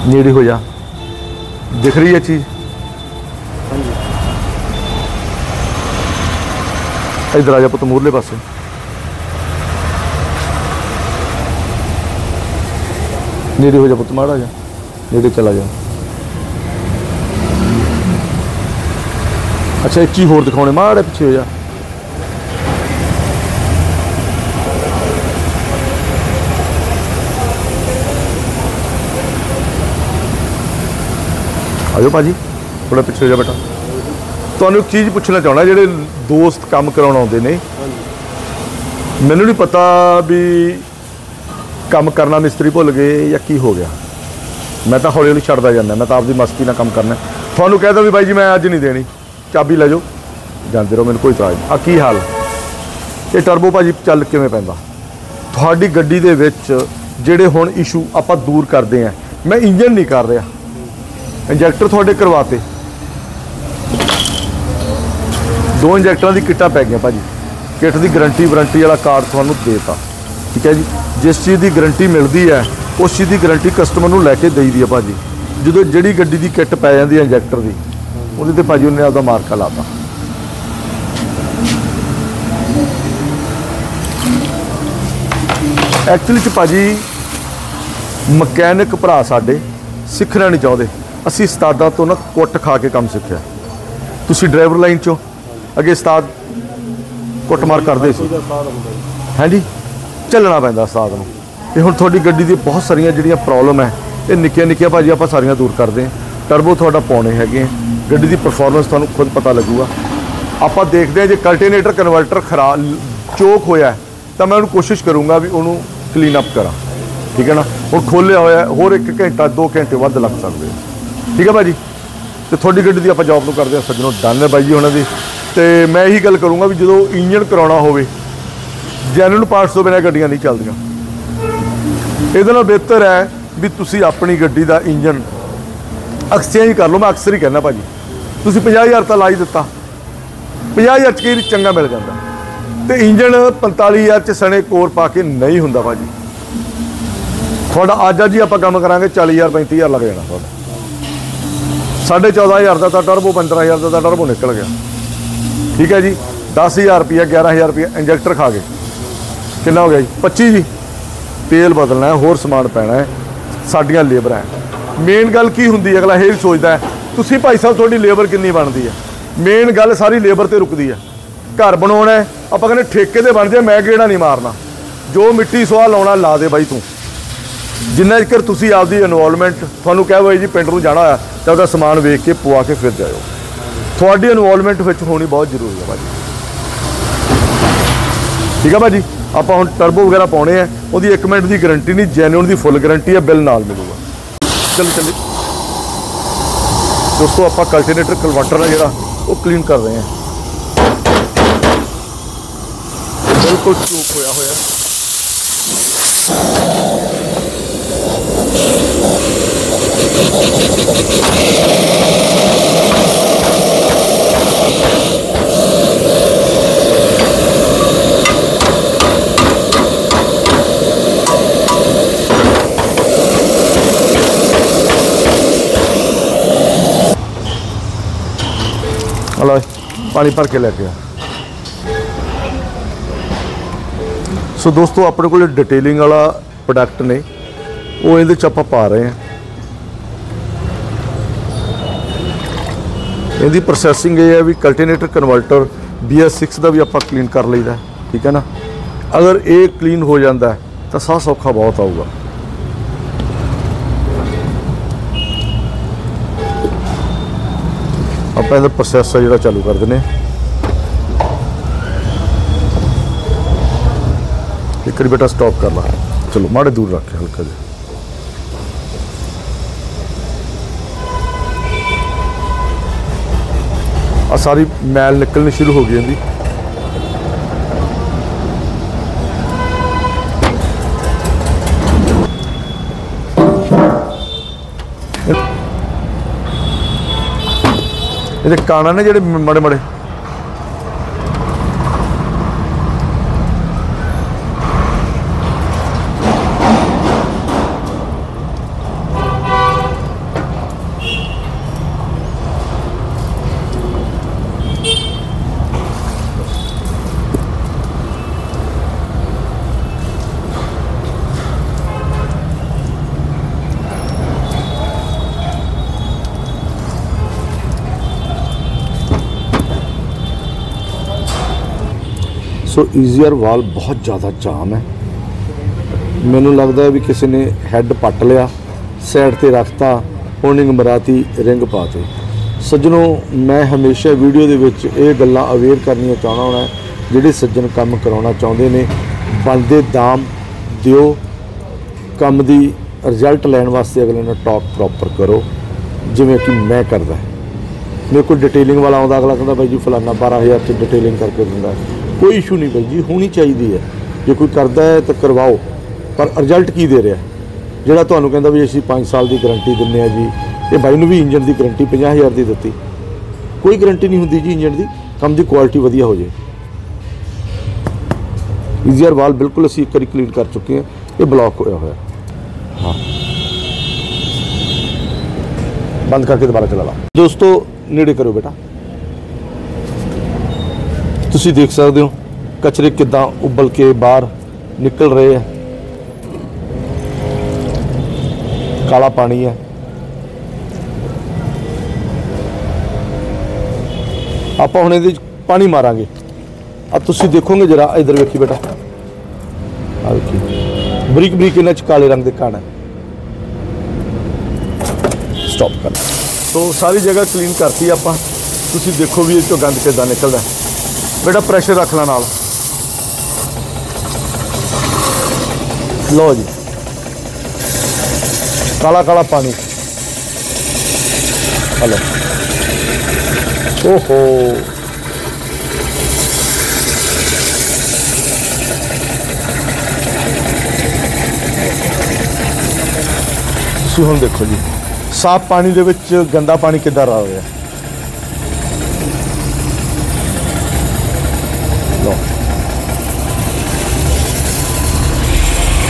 ਨੇੜੇ ਹੋ ਜਾ। ਦਿਖ ਰਹੀ ਹੈ ਚੀਜ਼। ਇੱਧਰ ਆ ਜਾ ਪੁੱਤ ਮੂਰਲੇ ਪਾਸੇ। ਨੇੜੇ ਹੋ ਜਾ ਪੁੱਤ, ਮਾੜਾ ਜਾ। ਨੇੜੇ ਚਲਾ ਜਾ। ਅੱਛਾ, ਇੱਕ ਚੀਜ਼ ਹੋਰ ਦਿਖਾਉਣੇ, ਮਾੜੇ ਪਿੱਛੇ ਹੋ ਜਾ। ਆਜੋ ਭਾਜੀ ਥੋੜਾ ਪਿੱਛੇ ਹੋ ਜਾ ਬੇਟਾ। ਤੁਹਾਨੂੰ ਇੱਕ ਚੀਜ਼ ਪੁੱਛਣਾ ਚਾਹਣਾ ਜਿਹੜੇ ਦੋਸਤ ਕੰਮ ਕਰਾਉਣ ਆਉਂਦੇ ਨੇ। ਮੈਨੂੰ ਨਹੀਂ ਪਤਾ ਵੀ ਕੰਮ ਕਰਨਾ ਮਿਸਤਰੀ ਭੁੱਲ ਗਏ ਜਾਂ ਕੀ ਹੋ ਗਿਆ। ਮੈਂ ਤਾਂ ਹੌਲੀ ਹੌਲੀ ਛੱਡਦਾ ਜਾਂਦਾ, ਮੈਂ ਤਾਂ ਆਪਦੀ ਮਸਤੀ ਨਾਲ ਕੰਮ ਕਰਨਾ। ਤੁਹਾਨੂੰ ਕਹਿ ਦਾਂ ਵੀ ਬਾਈ ਜੀ, ਮੈਂ ਅੱਜ ਨਹੀਂ ਦੇਣੀ। ਚਾਬੀ ਲੈ ਜਾਓ। ਜਾਂਦੇ ਰਹੋ, ਮੈਨੂੰ ਕੋਈ ਇਤਰਾਜ਼ ਨਹੀਂ। ਆ ਕੀ ਹਾਲ? ਇਹ ਟਰਬੋ ਭਾਜੀ ਚੱਲ ਕਿਵੇਂ ਪੈਂਦਾ? ਤੁਹਾਡੀ ਗੱਡੀ ਦੇ ਵਿੱਚ ਜਿਹੜੇ ਹੁਣ ਇਸ਼ੂ ਆਪਾਂ ਦੂਰ ਕਰਦੇ ਆ, ਮੈਂ ਇੰਜਨ ਨਹੀਂ ਕਰ ਰਿਹਾ। ਇੰਜੈਕਟਰ ਤੁਹਾਡੇ ਕਰਵਾਤੇ। ਦੋ ਇੰਜੈਕਟਰਾਂ ਦੀ ਕਿੱਟਾਂ ਪੈ ਗਈਆਂ ਭਾਜੀ। ਕਿੱਟ ਦੀ ਗਾਰੰਟੀ ਵਾਰੰਟੀ ਵਾਲਾ ਕਾਰਡ ਤੁਹਾਨੂੰ ਦੇਤਾ। ਠੀਕ ਹੈ ਜੀ? ਜਿਸ ਚੀਜ਼ ਦੀ ਗਾਰੰਟੀ ਮਿਲਦੀ ਹੈ, ਉਸ ਚੀਜ਼ ਦੀ ਗਾਰੰਟੀ ਕਸਟਮਰ ਨੂੰ ਲੈ ਕੇ ਦੇਈਦੀ ਹੈ ਭਾਜੀ। ਜਦੋਂ ਜਿਹੜੀ ਗੱਡੀ ਦੀ ਕਿੱਟ ਪੈ ਜਾਂਦੀ ਹੈ ਇੰਜੈਕਟਰ ਦੀ, ਉਹਦੇ ਤੇ ਭਾਜੀ ਉਹਨੇ ਆਪਦਾ ਮਾਰਕਾ ਲਾਤਾ। ਐਕਚੁਅਲੀ ਚ ਭਾਜੀ, ਮਕੈਨਿਕ ਭਰਾ ਸਾਡੇ ਸਿੱਖਣਾ ਨਹੀਂ ਚਾਹੁੰਦੇ। ਅਸੀਂ ਉਸਤਾਦਾਂ ਤੋਂ ਨਾ ਕੁੱਟ ਖਾ ਕੇ ਕੰਮ ਸਿੱਖਿਆ। ਤੁਸੀਂ ਡਰਾਈਵਰ ਲਾਈਨ ਚੋਂ ਅੱਗੇ ਉਸਤਾਦ ਕੁੱਟਮਾਰ ਕਰਦੇ ਸੀ। ਹਾਂਜੀ, ਚੱਲਣਾ ਪੈਂਦਾ ਉਸਤਾਦ ਨੂੰ। ਇਹ ਹੁਣ ਤੁਹਾਡੀ ਗੱਡੀ ਦੀ ਬਹੁਤ ਸਾਰੀਆਂ ਜਿਹੜੀਆਂ ਪ੍ਰੋਬਲਮ ਹੈ, ਇਹ ਨਿੱਕੀਆਂ ਨਿੱਕੀਆਂ ਭਾਜੀ ਆਪਾਂ ਸਾਰੀਆਂ ਦੂਰ ਕਰਦੇ ਹਾਂ। ਟਰਬੋ ਤੁਹਾਡਾ ਪਾਉਣੇ ਹੈਗੇ ਆ। ਗੱਡੀ ਦੀ ਪਰਫਾਰਮੈਂਸ ਤੁਹਾਨੂੰ ਖੁਦ ਪਤਾ ਲੱਗੂਗਾ। ਆਪਾਂ ਦੇਖਦੇ ਹਾਂ ਜੇ ਕਲਟੀਨੇਟਰ ਕਨਵਰਟਰ ਖਰਾਬ ਚੋਕ ਹੋਇਆ ਤਾਂ ਮੈਂ ਉਹਨੂੰ ਕੋਸ਼ਿਸ਼ ਕਰੂੰਗਾ ਵੀ ਉਹਨੂੰ ਕਲੀਨ ਅਪ ਕਰਾਂ। ਠੀਕ ਹੈ ਨਾ? ਹੁਣ ਖੋਲਿਆ ਹੋਇਆ ਹੋਰ 1 ਘੰਟਾ 2 ਘੰਟੇ ਵੱਧ ਲੱਗ ਸਕਦੇ ਠੀਕ ਹੈ ਭਾਜੀ? ਤੇ ਤੁਹਾਡੀ ਗੱਡੀ ਦੀ ਆਪਾਂ ਜੌਬ ਨੂੰ ਕਰਦੇ ਹਾਂ, ਸੱਜਣੋ, ਡਨ ਹੈ ਬਾਈ ਜੀ ਉਹਨਾਂ ਦੀ। ਤੇ ਮੈਂ ਇਹੀ ਗੱਲ ਕਰੂੰਗਾ ਵੀ ਜਦੋਂ ਇੰਜਨ ਕਰਾਉਣਾ ਹੋਵੇ ਜੈਨੂਨ ਪਾਰਟਸ ਤੋਂ ਬਿਨਾਂ ਗੱਡੀਆਂ ਨਹੀਂ ਚੱਲਦੀਆਂ। ਇਹਦੇ ਨਾਲ ਬਿਹਤਰ ਹੈ ਵੀ ਤੁਸੀਂ ਆਪਣੀ ਗੱਡੀ ਦਾ ਇੰਜਨ ਐਕਸਚੇਂਜ ਕਰ ਲਓ। ਮੈਂ ਅਕਸਰ ਹੀ ਕਹਿੰਦਾ ਭਾਜੀ, ਤੁਸੀਂ 50000 ਤਾਂ ਲਾ ਹੀ ਦਿੱਤਾ। 50000 ਚ ਕੀ ਚੰਗਾ ਮਿਲ ਜਾਂਦਾ? ਤੇ ਇੰਜਨ 45000 ਚ ਸਣੇ ਕੋਰ ਪਾ ਕੇ ਨਹੀਂ ਹੁੰਦਾ ਭਾਜੀ। ਤੁਹਾਡਾ ਅੱਜ ਅੱਜ ਹੀ ਆਪਾਂ ਕੰਮ ਕਰਾਂਗੇ 40000 35000 ਲੱਗ ਜਾਣਾ ਤੁਹਾਡਾ। ਸਾਢੇ 14000 ਦਾ ਤਾਂ ਟਰਬੋ 15000 ਦਾ ਤਾਂ ਟਰਬੋ ਨਿਕਲ ਗਿਆ। ਠੀਕ ਹੈ ਜੀ? 10000 ਰੁਪਿਆ 11000 ਰੁਪਿਆ ਇੰਜੈਕਟਰ ਖਾ ਗਏ। ਕਿੰਨਾ ਹੋ ਗਿਆ ਜੀ? 25 ਜੀ। ਤੇਲ ਬਦਲਣਾ ਹੈ, ਹੋਰ ਸਮਾਨ ਪੈਣਾ ਹੈ। ਸਾਡੀਆਂ ਲੇਬਰਾਂ ਹੈ। ਮੇਨ ਗੱਲ ਕੀ ਹੁੰਦੀ ਹੈ? ਅਗਲਾ ਇਹ ਵੀ ਸੋਚਦਾ ਹੈ, ਤੁਸੀਂ ਭਾਈ ਸਾਹਿਬ, ਤੁਹਾਡੀ ਲੇਬਰ ਕਿੰਨੀ ਬਣਦੀ ਹੈ? ਮੇਨ ਗੱਲ ਸਾਰੀ ਲੇਬਰ ਤੇ ਰੁਕਦੀ ਹੈ। ਘਰ ਬਣਾਉਣਾ ਆਪਾਂ ਕਹਿੰਦੇ ਠੇਕੇ ਤੇ ਬਣ ਜਾ ਮੈਂ ਕਿਹੜਾ ਨਹੀਂ ਮਾਰਨਾ। ਜੋ ਮਿੱਟੀ ਸਵਾਹ ਲਾਉਣਾ, ਲਾ ਦੇ ਬਾਈ ਤੂੰ। ਜਿੰਨਾ ਚਿਰ ਤੁਸੀਂ ਆਪਦੀ ਇਨਵੋਲਵਮੈਂਟ ਤੁਹਾਨੂੰ ਕਹਿ ਹੋਏ ਜੀ, ਪਿੰਡ ਨੂੰ ਜਾਣਾ ਹੋਇਆ ਤਾਂ ਉਹਦਾ ਸਮਾਨ ਵੇਖ ਕੇ ਪਵਾ ਕੇ ਫਿਰ ਜਾਇਓ। ਤੁਹਾਡੀ ਇਨਵੋਲਵਮੈਂਟ ਵਿੱਚ ਹੋਣੀ ਬਹੁਤ ਜ਼ਰੂਰੀ ਹੈ ਭਾਜੀ। ਠੀਕ ਹੈ ਭਾਜੀ? ਆਪਾਂ ਹੁਣ ਟਰਬੋ ਵਗੈਰਾ ਪਾਉਣੇ ਆ। ਉਹਦੀ 1 ਮਿੰਟ ਦੀ ਗਾਰੰਟੀ ਨਹੀਂ ਜੈਨੂਇਨ ਦੀ ਫੁੱਲ ਗਾਰੰਟੀ ਹੈ ਬਿੱਲ ਨਾਲ ਮਿਲੂਗਾ। ਚੱਲ ਚੱਲ। ਦੋਸਤੋ, ਆਪਾਂ ਕਲਟੀਨੇਟਰ ਕਨਵਰਟਰ ਹੈ ਜਿਹੜਾ, ਉਹ ਕਲੀਨ ਕਰ ਰਹੇ ਹਾਂ। ਬਿਲਕੁਲ ਚੂਕ ਹੋਇਆ ਹੋਇਆ। ਹਲੋ ਪਾਣੀ ਭਰ ਕੇ ਲੈ ਕੇ ਆ ਸੋ ਦੋਸਤੋ ਆਪਣੇ ਕੋਲ ਡਿਟੇਲਿੰਗ ਵਾਲਾ ਪ੍ਰੋਡਕਟ ਨੇ ਉਹ ਇਹਦੇ ਚ ਆਪਾਂ ਪਾ ਰਹੇ ਹਾਂ ਇਹਦੀ ਪ੍ਰੋਸੈਸਿੰਗ ਇਹ ਹੈ ਵੀ ਕਲਟੀਨੇਟਰ ਕਨਵਰਟਰ BS6 ਦਾ ਵੀ ਆਪਾਂ ਕਲੀਨ ਕਰ ਲਈਦਾ ਠੀਕ ਹੈ ਨਾ? ਅਗਰ ਇਹ ਕਲੀਨ ਹੋ ਜਾਂਦਾ ਤਾਂ ਸਾਹ ਸੌਖਾ ਬਹੁਤ ਆਊਗਾ। ਆਪਾਂ ਇਹਦਾ ਪ੍ਰੋਸੈਸ ਜਿਹੜਾ ਚਾਲੂ ਕਰ ਦਿੰਦੇ ਹਾਂ। ਇੱਕ ਵਾਰੀ ਬੇਟਾ ਸਟਾਪ ਕਰ ਲਾ। ਚਲੋ, ਮਾੜੇ ਦੂਰ ਰੱਖ ਕੇ ਹਲਕਾ ਜਿਹਾ। ਆ ਸਾਰੀ ਮੈਲ ਨਿਕਲਣੀ ਸ਼ੁਰੂ ਹੋ ਗਈ ਇਹਦੀ। ਇਹਦੇ ਕਾਣਾ ਨੇ ਜਿਹੜੇ ਮੜੇ ਮੜੇ ਸੋ ਈਜ਼ੀਅਰ ਵਾਲ ਬਹੁਤ ਜ਼ਿਆਦਾ ਜਾਮ ਹੈ। ਮੈਨੂੰ ਲੱਗਦਾ ਵੀ ਕਿਸੇ ਨੇ ਹੈੱਡ ਪੱਟ ਲਿਆ ਸਾਈਡ ਤੇ ਰੱਖਤਾ ਹੋਨਿੰਗ ਮਰਾਤੀ ਰਿੰਗ ਪਾਤੇ। ਸੱਜਣੋ, ਮੈਂ ਹਮੇਸ਼ਾ ਵੀਡੀਓ ਦੇ ਵਿੱਚ ਇਹ ਗੱਲਾਂ ਅਵੇਅਰ ਕਰਨੀਆਂ ਚਾਹਣਾ ਹੋਣਾ, ਜਿਹੜੇ ਸੱਜਣ ਕੰਮ ਕਰਾਉਣਾ ਚਾਹੁੰਦੇ ਨੇ, ਬਣਦੇ ਦਾਮ ਦਿਓ, ਕੰਮ ਦੀ ਰਿਜ਼ਲਟ ਲੈਣ ਵਾਸਤੇ ਅਗਲੇ ਨਾਲ ਟਾਕ ਪ੍ਰੋਪਰ ਕਰੋ, ਜਿਵੇਂ ਕਿ ਮੈਂ ਕਰਦਾ। ਮੇਰੇ ਕੋਲ ਡਿਟੇਲਿੰਗ ਵਾਲਾ ਆਉਂਦਾ, ਅਗਲਾ ਕਹਿੰਦਾ, ਬਾਈ ਜੀ, ਫਲਾਨਾ 12000 ਚ ਡਿਟੇਲਿੰਗ ਕਰਕੇ ਦਿੰਦਾ ਕੋਈ ਇਸ਼ੂ ਨਹੀਂ ਬਾਈ ਜੀ, ਹੋਣੀ ਚਾਹੀਦੀ ਹੈ। ਜੇ ਕੋਈ ਕਰਦਾ ਹੈ ਤਾਂ ਕਰਵਾਓ। ਪਰ ਰਿਜ਼ਲਟ ਕੀ ਦੇ ਰਿਹਾ? ਜਿਹੜਾ ਤੁਹਾਨੂੰ ਕਹਿੰਦਾ ਵੀ ਅਸੀਂ 5 ਸਾਲ ਦੀ ਗਾਰੰਟੀ ਦਿੰਨੇ ਆ ਜੀ, ਇਹ ਬਾਈ ਨੂੰ ਵੀ ਇੰਜਨ ਦੀ ਗਾਰੰਟੀ 50000 ਦੀ ਦਿੱਤੀ। ਕੋਈ ਗਾਰੰਟੀ ਨਹੀਂ ਹੁੰਦੀ ਜੀ ਇੰਜਨ ਦੀ, ਕੰਮ ਦੀ ਕੁਆਲਿਟੀ ਵਧੀਆ ਹੋ ਜੇ। ਈਜ਼ੀਅਰ ਵਾਲ ਬਿਲਕੁਲ ਅਸੀਂ ਇੱਕ ਵਾਰੀ ਕਲੀਨ ਕਰ ਚੁੱਕੇ ਹਾਂ, ਇਹ ਬਲੌਕ ਹੋਇਆ ਹੋਇਆ। ਹਾਂ। ਬੰਦ ਕਰਕੇ ਦੁਬਾਰਾ ਚਲਾ ਲਾ। ਦੋਸਤੋ, ਨੇੜੇ ਕਰੋ ਬੇਟਾ। ਤੁਸੀਂ ਦੇਖ ਸਕਦੇ ਹੋ ਕਚਰੇ ਕਿਦਾਂ ਉਬਲ ਕੇ ਬਾਹਰ ਨਿਕਲ ਰਹੇ ਆ। ਕਾਲਾ ਪਾਣੀ ਹੈ। ਆਪਾਂ ਹੁਣ ਇਹਦੇ 'ਚ ਪਾਣੀ ਮਾਰਾਂਗੇ। ਆ ਤੁਸੀਂ ਦੇਖੋਗੇ ਜਰਾ, ਇਧਰ ਵੇਖੀ ਬੇਟਾ। ਆ ਵੇਖੀ। ਬਰੀਕ ਬਰੀਕ ਇਹਨਾਂ 'ਚ ਕਾਲੇ ਰੰਗ ਦੇ ਕਣ ਹੈ। ਸਟਾਪ ਕਰ। ਸੋ ਸਾਰੀ ਜਗ੍ਹਾ ਕਲੀਨ ਕਰਤੀ ਆਪਾਂ। ਤੁਸੀਂ ਦੇਖੋ ਵੀ ਇਹ ਚੋਂ ਗੰਦ ਕਿੱਦਾਂ ਨਿਕਲਦਾ ਬੇਟਾ ਪ੍ਰੈਸ਼ਰ ਰੱਖ ਲੈ ਨਾਲ। ਲਓ ਜੀ। ਕਾਲਾ ਕਾਲਾ ਪਾਣੀ। ਹਲੋ ਓਹੋ। ਤੁਸੀਂ ਹੁਣ ਦੇਖੋ ਜੀ। ਸਾਫ਼ ਪਾਣੀ ਦੇ ਵਿੱਚ ਗੰਦਾ ਪਾਣੀ ਕਿੱਦਾਂ ਆ ਰਿਹਾ?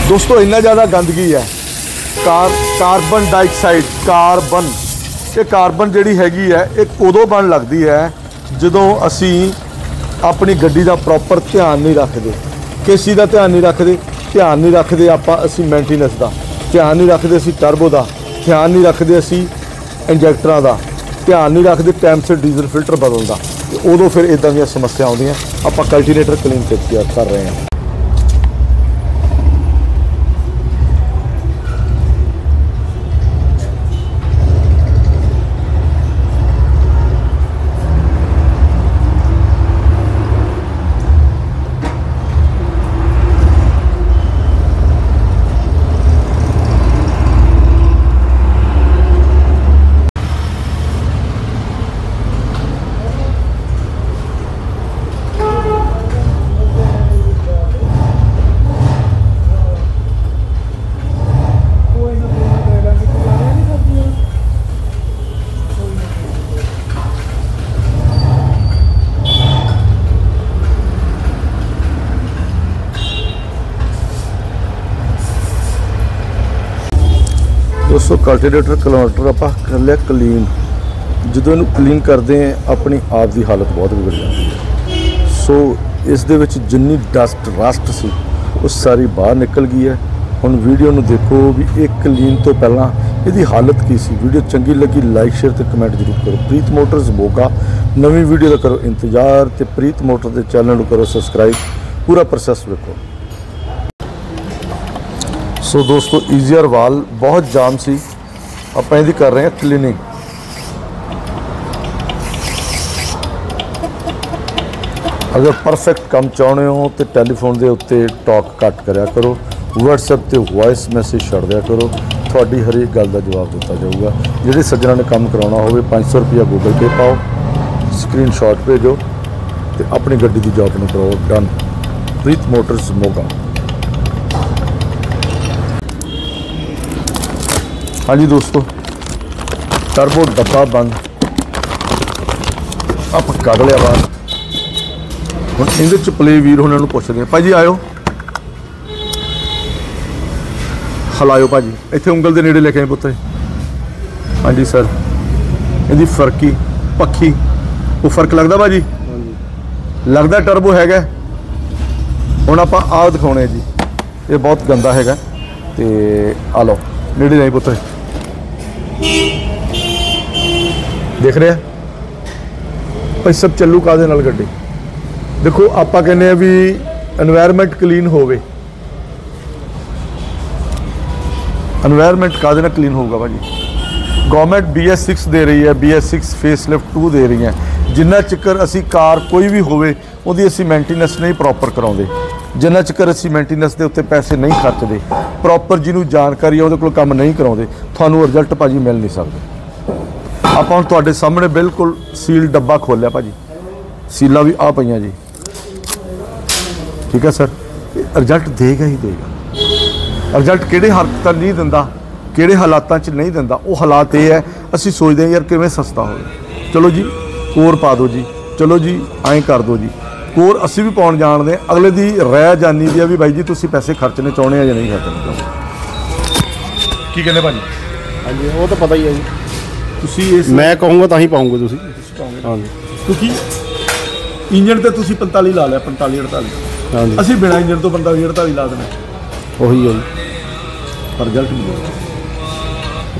ਦੋਸਤੋ, ਇੰਨਾ ਜ਼ਿਆਦਾ ਗੰਦਗੀ ਹੈ। Car, carbon dioxide, carbon. ਇਹ ਕਾਰਬਨ ਜਿਹੜੀ ਹੈਗੀ ਹੈ, ਇਹ ਉਦੋਂ ਬਣ ਲੱਗਦੀ ਹੈ, ਜਦੋਂ ਅਸੀਂ ਆਪਣੀ ਗੱਡੀ ਦਾ ਪ੍ਰੋਪਰ ਧਿਆਨ ਨਹੀਂ ਰੱਖਦੇ। ਕਿਸ ਚੀਜ਼ ਦਾ ਧਿਆਨ ਨਹੀਂ ਰੱਖਦੇ, ਧਿਆਨ ਨਹੀਂ ਰੱਖਦੇ ਆਪਾਂ ਅਸੀਂ ਮੇਨਟੇਨੈਂਸ ਦਾ। ਧਿਆਨ ਨਹੀਂ ਰੱਖਦੇ ਅਸੀਂ ਟਰਬੋ ਦਾ। ਧਿਆਨ ਨਹੀਂ ਰੱਖਦੇ ਅਸੀਂ ਇੰਜੈਕਟਰਾਂ ਦਾ। ਧਿਆਨ ਨਹੀਂ ਰੱਖਦੇ ਟਾਈਮ ਸਿਰ ਡੀਜ਼ਲ ਫਿਲਟਰ ਬਦਲਦਾ ਤੇ ਉਦੋਂ ਫਿਰ ਇਦਾਂ ਦੀਆਂ ਸਮੱਸਿਆ ਆਉਂਦੀਆਂ। ਆਪਾਂ ਕਲਟੀਨੇਟਰ ਕਲੀਨ ਕਰ ਰਹੇ ਹਾਂ। ਦੋਸਤੋ ਕਲਟੀਵੇਟਰ ਕਲਵਰਟਰ ਆਪਾਂ ਕਰ ਲਿਆ ਕਲੀਨ ਜਦੋਂ ਇਹਨੂੰ ਕਲੀਨ ਕਰਦੇ ਆ ਆਪਣੀ ਆਪ ਦੀ ਹਾਲਤ ਬਹੁਤ ਵਿਗੜ ਜਾਂਦੀ ਹੈ। ਸੋ ਇਸ ਦੇ ਵਿੱਚ ਜਿੰਨੀ ਡਸਟ ਰਸਟ ਸੀ, ਉਹ ਸਾਰੀ ਬਾਹਰ ਨਿਕਲ ਗਈ ਹੈ। ਹੁਣ ਵੀਡੀਓ ਨੂੰ ਦੇਖੋ ਵੀ ਇਹ ਕਲੀਨ ਤੋਂ ਪਹਿਲਾਂ ਇਹਦੀ ਹਾਲਤ ਕੀ ਸੀ। ਵੀਡੀਓ ਚੰਗੀ ਲੱਗੀ ਲਾਈਕ ਸ਼ੇਅਰ ਤੇ ਕਮੈਂਟ ਜ਼ਰੂਰ ਕਰੋ। ਪ੍ਰੀਤ ਮੋਟਰਸ ਮੋਗਾ। ਨਵੀਂ ਵੀਡੀਓ ਦਾ ਕਰੋ ਇੰਤਜ਼ਾਰ ਤੇ ਪ੍ਰੀਤ ਮੋਟਰ ਦੇ ਚੈਨਲ ਨੂੰ ਕਰੋ ਸਬਸਕ੍ਰਾਈਬ ਪੂਰਾ ਪ੍ਰੋਸੈਸ ਵੇਖੋ। ਸੋ ਦੋਸਤੋ ਈਜ਼ੀਅਰ ਵਾਲ ਬਹੁਤ ਜਾਮ ਸੀ। ਆਪਾਂ ਇਹਦੀ ਕਰ ਰਹੇ ਹਾਂ ਕਲੀਨਿੰਗ ਅਗਰ ਪਰਫੈਕਟ ਕੰਮ ਚਾਹੁੰਦੇ ਹੋ ਤੇ ਟੈਲੀਫੋਨ ਦੇ ਉੱਤੇ ਟਾਕ ਕੱਟ ਕਰਿਆ ਕਰੋ। WhatsApp ਤੇ ਵੌਇਸ ਮੈਸੇਜ ਛੱਡ ਦਿਆ ਕਰੋ। ਤੁਹਾਡੀ ਹਰੇਕ ਗੱਲ ਦਾ ਜਵਾਬ ਦਿੱਤਾ ਜਾਊਗਾ। ਜਿਹੜੇ ਸੱਜਣਾ ਨੇ ਕੰਮ ਕਰਾਉਣਾ ਹੋਵੇ 500 ਰੁਪਿਆ ਗੂਗਲ ਪੇ ਪਾਓ ਸਕਰੀਨਸ਼ਾਟ ਭੇਜੋ ਤੇ ਆਪਣੀ ਗੱਡੀ ਦੀ ਜੌਬ ਨੂੰ ਕਰੋ ਡਨ ਪ੍ਰੀਤ ਮੋਟਰਸ ਮੋਗਾ ਹਾਂਜੀ ਦੋਸਤੋ ਟਰਬੋ ਡੱਬਾ ਬੰਦ। ਆਪਾਂ ਕੱਢ ਲਿਆ ਬਾਹਰ। ਹੁਣ ਇਹਦੇ ਚ ਪਲੇ ਵੀਰ ਉਹਨਾਂ ਨੂੰ ਪੁੱਛਦੇ ਆ ਭਾਜੀ ਆਇਓ। ਹਲਾਇਓ ਭਾਜੀ। ਇੱਥੇ ਉਂਗਲ ਦੇ ਨੇੜੇ ਲੈ ਕੇ ਆਏ ਪੁੱਤ ਹਾਂਜੀ ਸਰ ਇਹਦੀ ਫਰਕੀ ਪੱਖੀ। ਉਹ ਫ਼ਰਕ ਲੱਗਦਾ ਭਾਜੀ? ਲੱਗਦਾ ਟਰਬੋ ਹੈਗਾ। ਹੁਣ ਆਪਾਂ ਆਹ ਦਿਖਾਉਣੇ ਜੀ। ਇਹ ਬਹੁਤ ਗੰਦਾ ਹੈਗਾ। ਤੇ ਆ ਲਓ ਨੇੜੇ ਜਾਈ ਪੁੱਤ ਦੇਖ ਰਿਹਾ? ਭਾਈ, ਸਭ ਚੱਲੂ ਕਾਦੇ ਨਾਲ ਗੱਡੀ? ਦੇਖੋ, ਆਪਾਂ ਕਹਿੰਦੇ ਆ ਵੀ এনवायरमेंट ਕਲੀਨ ਹੋਵੇ। এনवायरमेंट ਕਾਦੇ ਨਾਲ ਕਲੀਨ ਹੋਊਗਾ ਭਾਜੀ? ਗਵਰਨਮੈਂਟ BS6 ਦੇ ਰਹੀ ਹੈ BS6 ਫੇਸਲਿਫਟ 2 ਦੇ ਰਹੀ ਹੈ। ਜਿੰਨਾ ਚੱਕਰ ਅਸੀਂ ਕਾਰ ਕੋਈ ਵੀ ਹੋਵੇ, ਉਹਦੀ ਅਸੀਂ ਮੇਨਟੇਨੈਂਸ ਨਹੀਂ ਪ੍ਰੋਪਰ ਕਰਾਉਂਦੇ। ਜਿੰਨਾ ਚਿਕਰ ਅਸੀਂ ਮੇਨਟੇਨੈਂਸ ਦੇ ਉੱਤੇ ਪੈਸੇ ਨਹੀਂ ਖਰਚਦੇ ਪ੍ਰੋਪਰ ਜਿਹਨੂੰ ਜਾਣਕਾਰੀ ਹੈ ਉਹਦੇ ਕੋਲ ਕੰਮ ਨਹੀਂ ਕਰਾਉਂਦੇ, ਤੁਹਾਨੂੰ ਰਿਜ਼ਲਟ ਭਾਜੀ ਮਿਲ ਨਹੀਂ ਸਕਦੇ। ਆਪਾਂ ਹੁਣ ਤੁਹਾਡੇ ਸਾਹਮਣੇ ਬਿਲਕੁਲ ਸੀਲ ਡੱਬਾ ਖੋਲਿਆ ਭਾਜੀ। ਸੀਲਾਂ ਵੀ ਆ ਪਈਆਂ ਜੀ। ਠੀਕ ਹੈ ਸਰ? ਰਿਜ਼ਲਟ ਦੇਗਾ ਹੀ ਦੇਗਾ। ਰਿਜ਼ਲਟ ਕਿਹੜੇ ਹਾਲਾਤਾਂ ਨਹੀਂ ਦਿੰਦਾ, ਕਿਹੜੇ ਹਾਲਾਤਾਂ 'ਚ ਨਹੀਂ ਦਿੰਦਾ, ਉਹ ਹਾਲਾਤ ਇਹ ਹੈ, ਅਸੀਂ ਸੋਚਦੇ ਹਾਂ ਯਾਰ ਕਿਵੇਂ ਸਸਤਾ ਹੋਵੇ। ਚਲੋ ਜੀ, ਹੋਰ ਪਾ ਦਿਓ ਜੀ। ਚਲੋ ਜੀ, ਐਂ ਕਰ ਦਿਓ ਜੀ। ਕੋਰ ਅਸੀਂ ਵੀ ਪਾਉਣ ਜਾਣਦੇ ਹਾਂ। ਅਗਲੇ ਦੀ ਰਹਿ ਜਾਨੀ ਦੀ ਆ ਵੀ ਬਾਈ ਜੀ ਤੁਸੀਂ ਪੈਸੇ ਖਰਚਣੇ ਚਾਹੁੰਦੇ ਆ ਜਾਂ ਨਹੀਂ ਖਰਚਣੇ ਚਾਹੁੰਦੇ ਕੀ ਕਹਿੰਦੇ ਭਾਜੀ? ਹਾਂਜੀ ਉਹ ਤਾਂ ਪਤਾ ਹੀ ਹੈ ਜੀ। ਤੁਸੀਂ ਇਸ ਮੈਂ ਕਹੂੰਗਾ ਤਾਂ ਹੀ ਪਾਉਂਗੇ ਤੁਸੀਂ। ਹਾਂਜੀ। ਕਿਉਂਕਿ ਇੰਜਨ ਤੇ ਤੁਸੀਂ 45 ਲਾ ਲਿਆ 45 48 ਹਾਂਜੀ। ਅਸੀਂ ਬਿਨਾ ਇੰਜਨ ਤੋਂ 45 48 ਲਾ ਦੇਣਾ। ਉਹੀ ਹੈ ਜੀ। ਪਰ ਰਿਜ਼ਲਟ ਮਿਲੇਗਾ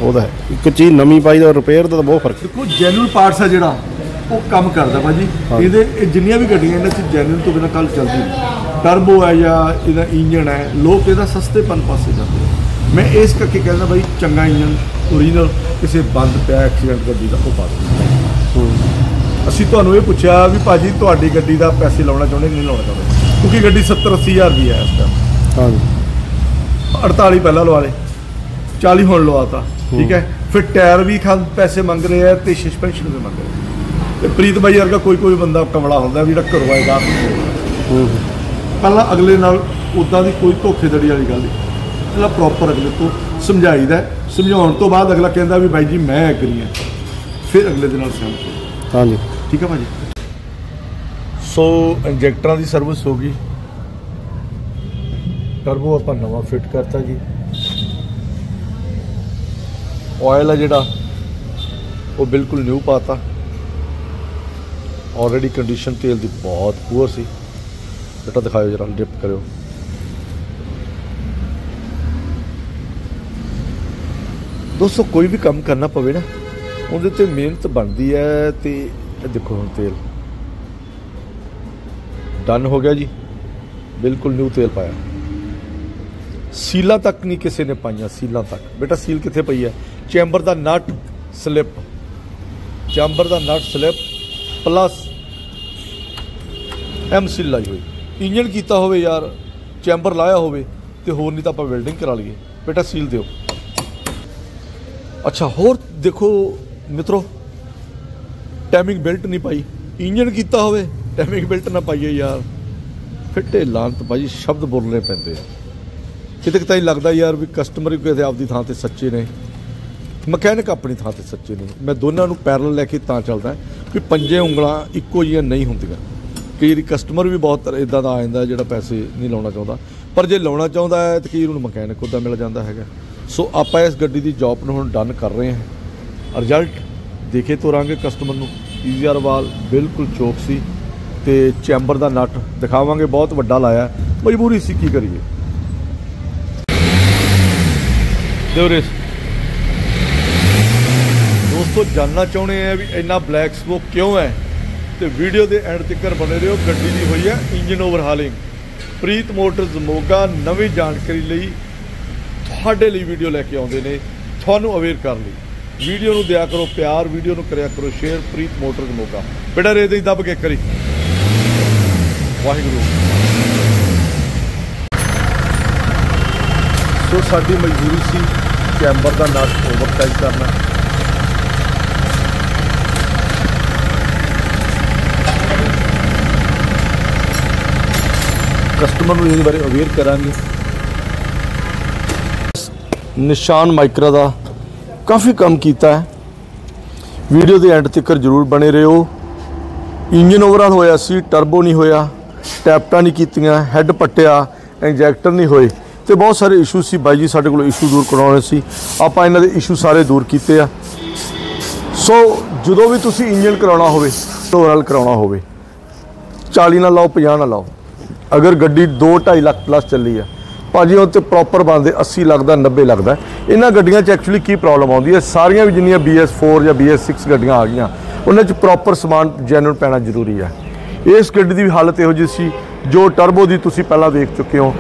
ਉਹ ਤਾਂ ਹੈ। ਇੱਕ ਚੀਜ਼ ਨਵੀਂ ਪਾਈ ਦਾ ਰਿਪੇਅਰ ਦਾ ਤਾਂ ਬਹੁਤ ਫ਼ਰਕ ਦੇਖੋ ਜੈਨੂਅਲ ਪਾਰਟਸ ਆ ਜਿਹੜਾ। ਉਹ ਕੰਮ ਕਰਦਾ ਭਾਜੀ। ਇਹਦੇ ਇਹ ਜਿੰਨੀਆਂ ਵੀ ਗੱਡੀਆਂ ਇਹਨਾਂ 'ਚ ਜੈਨੂਅਲ ਤੋਂ ਬਿਨਾਂ ਕੱਲ ਚੱਲਦੀ ਨਹੀਂ। ਟਰਬੋ ਹੈ ਜਾਂ ਇਹਦਾ ਇੰਜਨ ਹੈ ਲੋਕ ਇਹਦਾ ਸਸਤੇਪਨ ਪਾਸੇ ਜਾਂਦੇ। ਮੈਂ ਇਸ ਕਰਕੇ ਕਹਿੰਦਾ ਭਾਈ ਚੰਗਾ ਇੰਜਨ ਓਰੀਜਨਲ ਕਿਸੇ ਬੰਦ ਪਿਆ ਐਕਸੀਡੈਂਟ ਗੱਡੀ ਦਾ ਉਹ ਪਾ ਦਿਓ ਅਸੀਂ ਤੁਹਾਨੂੰ ਇਹ ਪੁੱਛਿਆ ਵੀ ਭਾਜੀ ਤੁਹਾਡੀ ਗੱਡੀ ਦਾ ਪੈਸੇ ਲਾਉਣਾ ਚਾਹੁੰਦੇ ਨਹੀਂ ਲਾਉਣਾ ਚਾਹੁੰਦੇ? ਕਿਉਂਕਿ ਗੱਡੀ 70 80 ਹਜ਼ਾਰ ਦੀ ਹੈ ਇਸ ਟਾਈਮ ਹਾਂਜੀ। 48 ਪਹਿਲਾਂ ਲਵਾ ਲੇ 40 ਹੁਣ ਲਵਾਤਾ ਠੀਕ ਹੈ। ਫਿਰ ਟਾਇਰ ਵੀ ਖਾਂ ਪੈਸੇ ਮੰਗ ਰਹੇ ਆ ਤੇ ਸਸਪੈਂਸ਼ਨ ਵੀ ਮੰਗ ਰਹੇ ਆ। ਤੇ ਪ੍ਰੀਤ ਬਾਈ ਵਰਗਾ ਕੋਈ ਕੋਈ ਬੰਦਾ ਕਮਲਾ ਹੁੰਦਾ ਵੀ ਜਿਹੜਾ ਘਰੋਂ ਆਏਗਾ ਹੂੰ ਪਹਿਲਾਂ ਅਗਲੇ ਨਾਲ ਉਦਾਂ ਦੀ ਕੋਈ ਧੋਖੇਧੜੀ ਵਾਲੀ ਗੱਲ ਨਹੀਂ। ਪਹਿਲਾਂ ਪ੍ਰੋਪਰ ਅਗਲੇ ਤੋਂ ਸਮਝਾਈਦਾ। ਸਮਝਾਉਣ ਤੋਂ ਬਾਅਦ ਅਗਲਾ ਕਹਿੰਦਾ ਵੀ ਬਾਈ ਜੀ ਮੈਂ ਐਗਰੀ ਹਾਂ। ਫਿਰ ਅਗਲੇ ਦੇ ਨਾਲ ਸਹਿਮਤ ਹਾਂਜੀ। ਠੀਕ ਹੈ ਭਾਜੀ? ਸੋ ਇੰਜੈਕਟਰਾਂ ਦੀ ਸਰਵਿਸ ਹੋ ਗਈ। ਟਰਬੋ ਆਪਾਂ ਨਵਾਂ ਫਿੱਟ ਕਰਤਾ ਜੀ। ਆਇਲ ਆ ਜਿਹੜਾ ਉਹ ਬਿਲਕੁਲ ਨਿਊ ਪਾਤਾ। ਆਲਰੇਡੀ ਕੰਡੀਸ਼ਨ ਤੇਲ ਦੀ ਬਹੁਤ ਪੂਰ ਸੀ। ਬੇਟਾ ਦਿਖਾਓ ਜਰਾ ਡਿਪ ਕਰਿਓ। ਦੋਸਤੋ, ਕੋਈ ਵੀ ਕੰਮ ਕਰਨਾ ਪਵੇ ਨਾ, ਉਹਦੇ ਤੇ ਮਿਹਨਤ ਬਣਦੀ ਹੈ ਤੇ ਇਹ ਦੇਖੋ ਹੁਣ ਤੇਲ। ਡਨ ਹੋ ਗਿਆ ਜੀ। ਬਿਲਕੁਲ ਨਿਊ ਤੇਲ ਪਾਇਆ। ਸੀਲਾਂ ਤੱਕ ਨਹੀਂ ਕਿਸੇ ਨੇ ਪਾਈਆਂ, ਸੀਲਾਂ ਤੱਕ। ਬੇਟਾ, ਸੀਲ ਕਿੱਥੇ ਪਈ ਹੈ? ਚੈਂਬਰ ਦਾ ਨਟ ਸਲਿਪ ਚੈਂਬਰ ਦਾ nut slip plus M seal ਲਾਈ ਹੋਈ। ਇੰਜਨ ਕੀਤਾ ਹੋਵੇ ਯਾਰ ਚੈਂਬਰ ਲਾਇਆ ਹੋਵੇ ਤੇ ਹੋਰ ਨਹੀਂ ਤਾਂ ਆਪਾਂ ਵੈਲਡਿੰਗ ਕਰਾ ਲਈਏ। ਬੇਟਾ ਸੀਲ ਦਿਓ। ਅੱਛਾ, ਹੋਰ ਦੇਖੋ ਮਿੱਤਰੋ ਟਾਈਮਿੰਗ ਬੈਲਟ ਨਹੀਂ ਪਾਈ। ਇੰਜਨ ਕੀਤਾ ਹੋਵੇ ਟਾਈਮਿੰਗ ਬੈਲਟ ਨਾ ਪਾਈਏ ਯਾਰ। ਫਿੱਟੇ ਲਾਂਤ ਭਾਜੀ, ਸ਼ਬਦ ਬੋਲਣੇ ਪੈਂਦੇ ਆ। ਕਿਤੇ ਕਿਤੇ ਲੱਗਦਾ ਯਾਰ ਵੀ ਕਸਟਮਰ ਵੀ ਕਿਤੇ ਆਪਦੀ ਥਾਂ ਤੇ ਸੱਚੇ ਨੇ। ਮਕੈਨਿਕ ਆਪਣੀ ਥਾਂ ਤੇ ਸੱਚੇ ਨੇ। ਮੈਂ ਦੋਨਾਂ ਨੂੰ ਪੈਰਲਲ ਲੈ ਕੇ ਤਾਂ ਚੱਲਦਾ। ਵੀ ਪੰਜੇ ਉਂਗਲਾਂ ਇੱਕੋ ਜਿਹੀਆਂ ਨਹੀਂ ਹੁੰਦੀਆਂ। ਕਈ ਵਾਰੀ ਕਸਟਮਰ ਵੀ ਬਹੁਤ ਇਦਾਂ ਦਾ ਆ ਜਾਂਦਾ ਜਿਹੜਾ ਪੈਸੇ ਨਹੀਂ ਲਾਉਣਾ ਚਾਹੁੰਦਾ। ਪਰ ਜੇ ਲਾਉਣਾ ਚਾਹੁੰਦਾ ਹੈ ਤਾਂ ਕਈ ਉਹਨੂੰ ਮਕੈਨਿਕ ਉੱਦਾਂ ਮਿਲ ਜਾਂਦਾ ਹੈਗਾ। ਸੋ ਆਪਾਂ ਇਸ ਗੱਡੀ ਦੀ ਜੌਬ ਨੂੰ ਹੁਣ ਡਨ ਕਰ ਰਹੇ ਹਾਂ। ਰਿਜ਼ਲਟ ਦੇਖੇ ਤੋਰਾਂਗੇ ਕਸਟਮਰ ਨੂੰ। ਈਜ਼ੀਆਰ ਵਾਲ ਬਿਲਕੁਲ ਚੋਕ ਸੀ ਤੇ ਚੈਂਬਰ ਦਾ ਨਟ ਦਿਖਾਵਾਂਗੇ। ਬਹੁਤ ਵੱਡਾ ਲਾਇਆ। ਮਜਬੂਰੀ ਸੀ ਕੀ ਕਰੀਏ? ਦਿਵਰੇਸ ਦੋਸਤੋ ਜਾਨਣਾ ਚਾਹੁੰਦੇ ਆ ਵੀ ਇੰਨਾ ਬਲੈਕ ਸਮੋਕ ਕਿਉਂ ਹੈ? ਤੇ ਵੀਡੀਓ ਦੇ ਐਂਡ ਤੱਕ ਬਣੇ ਰਹੋ, ਗੱਡੀ ਦੀ ਹੋਈ ਹੈ engine overhauling Preet Motors Moga, ਨਵੀਂ ਜਾਣਕਾਰੀ ਲਈ ਤੁਹਾਡੇ ਲਈ ਵੀਡੀਓ ਲੈ ਕੇ ਆਉਂਦੇ ਨੇ, ਤੁਹਾਨੂੰ ਅਵੇਅਰ ਕਰਨ ਲਈ। ਵੀਡੀਓ ਨੂੰ ਦਿਆ ਕਰੋ ਪਿਆਰ ਵੀਡੀਓ ਨੂੰ ਕਰਿਆ ਕਰੋ ਸ਼ੇਅਰ ਪ੍ਰੀਤ ਮੋਟਰਸ ਮੋਗਾ। ਬੇਟਾ ਰੇ ਦੇ ਦੱਬ ਕੇ ਕਰੀ ਵਾਹਿਗੁਰੂ। ਸੋ ਸਾਡੀ ਮਜਬੂਰੀ ਸੀ ਚੈਂਬਰ ਦਾ ਨਟ ਓਵਰਟਾਈਜ਼ ਕਰਨਾ। ਕਸਟਮਰ ਨੂੰ ਇਹਦੇ ਬਾਰੇ ਅਵੇਅਰ ਕਰਾਂਗੇ। ਨਿਸ਼ਾਨ ਮਾਈਕਰਾ ਦਾ ਕਾਫੀ ਕੰਮ ਕੀਤਾ ਹੈ। ਵੀਡੀਓ ਦੇ ਐਂਡ ਤੱਕ ਜਰੂਰ ਬਣੇ ਰਹੋ। ਇੰਜਨ ਓਵਰਆਲ ਹੋਇਆ ਸੀ ਟਰਬੋ ਨਹੀਂ ਹੋਇਆ, ਟੈਪਟਾਂ ਨਹੀਂ ਕੀਤੀਆਂ ਹੈੱਡ ਪੱਟਿਆ ਇੰਜੈਕਟਰ ਨਹੀਂ ਹੋਏ ਤੇ ਬਹੁਤ ਸਾਰੇ ਇਸ਼ੂ ਸੀ। ਬਾਈ ਜੀ, ਸਾਡੇ ਕੋਲ ਇਸ਼ੂ ਦੂਰ ਕਰਾਉਣੇ ਸੀ। ਆਪਾਂ ਇਹਨਾਂ ਦੇ ਇਸ਼ੂ ਸਾਰੇ ਦੂਰ ਕੀਤੇ ਆ। ਸੋ ਜਦੋਂ ਵੀ ਤੁਸੀਂ ਇੰਜਨ ਕਰਾਉਣਾ ਹੋਵੇ ਓਵਰਆਲ ਕਰਾਉਣਾ ਹੋਵੇ 40 ਨਾ ਲਾਓ 50 ਨਾ ਲਾਓ। ਅਗਰ ਗੱਡੀ 2 2.5 ਲੱਖ ਪਲੱਸ ਚੱਲੀ ਆ, ਭਾਜੀ ਉਹ ਤੇ ਪ੍ਰੋਪਰ ਬੰਦੇ 80 ਲੱਗਦਾ 90 ਲੱਗਦਾ ਇਹਨਾਂ ਗੱਡੀਆਂ 'ਚ ਐਕਚੁਅਲੀ ਕੀ ਪ੍ਰੋਬਲਮ ਆਉਂਦੀ ਹੈ? ਸਾਰੀਆਂ ਵੀ ਜਿੰਨੀਆਂ BS4 ਜਾਂ BS6 ਗੱਡੀਆਂ ਆ ਗਈਆਂ, ਉਹਨਾਂ 'ਚ ਪ੍ਰੋਪਰ ਸਮਾਨ ਜੈਨੂਨ ਪੈਣਾ ਜ਼ਰੂਰੀ ਹੈ ਇਸ ਗੱਡੀ ਦੀ ਵੀ ਹਾਲਤ ਇਹੋ ਜਿਹੀ ਸੀ, ਜੋ ਟਰਬੋ ਦੀ ਤੁਸੀਂ ਪਹਿਲਾਂ ਵੇਖ ਚੁੱਕੇ ਹੋ।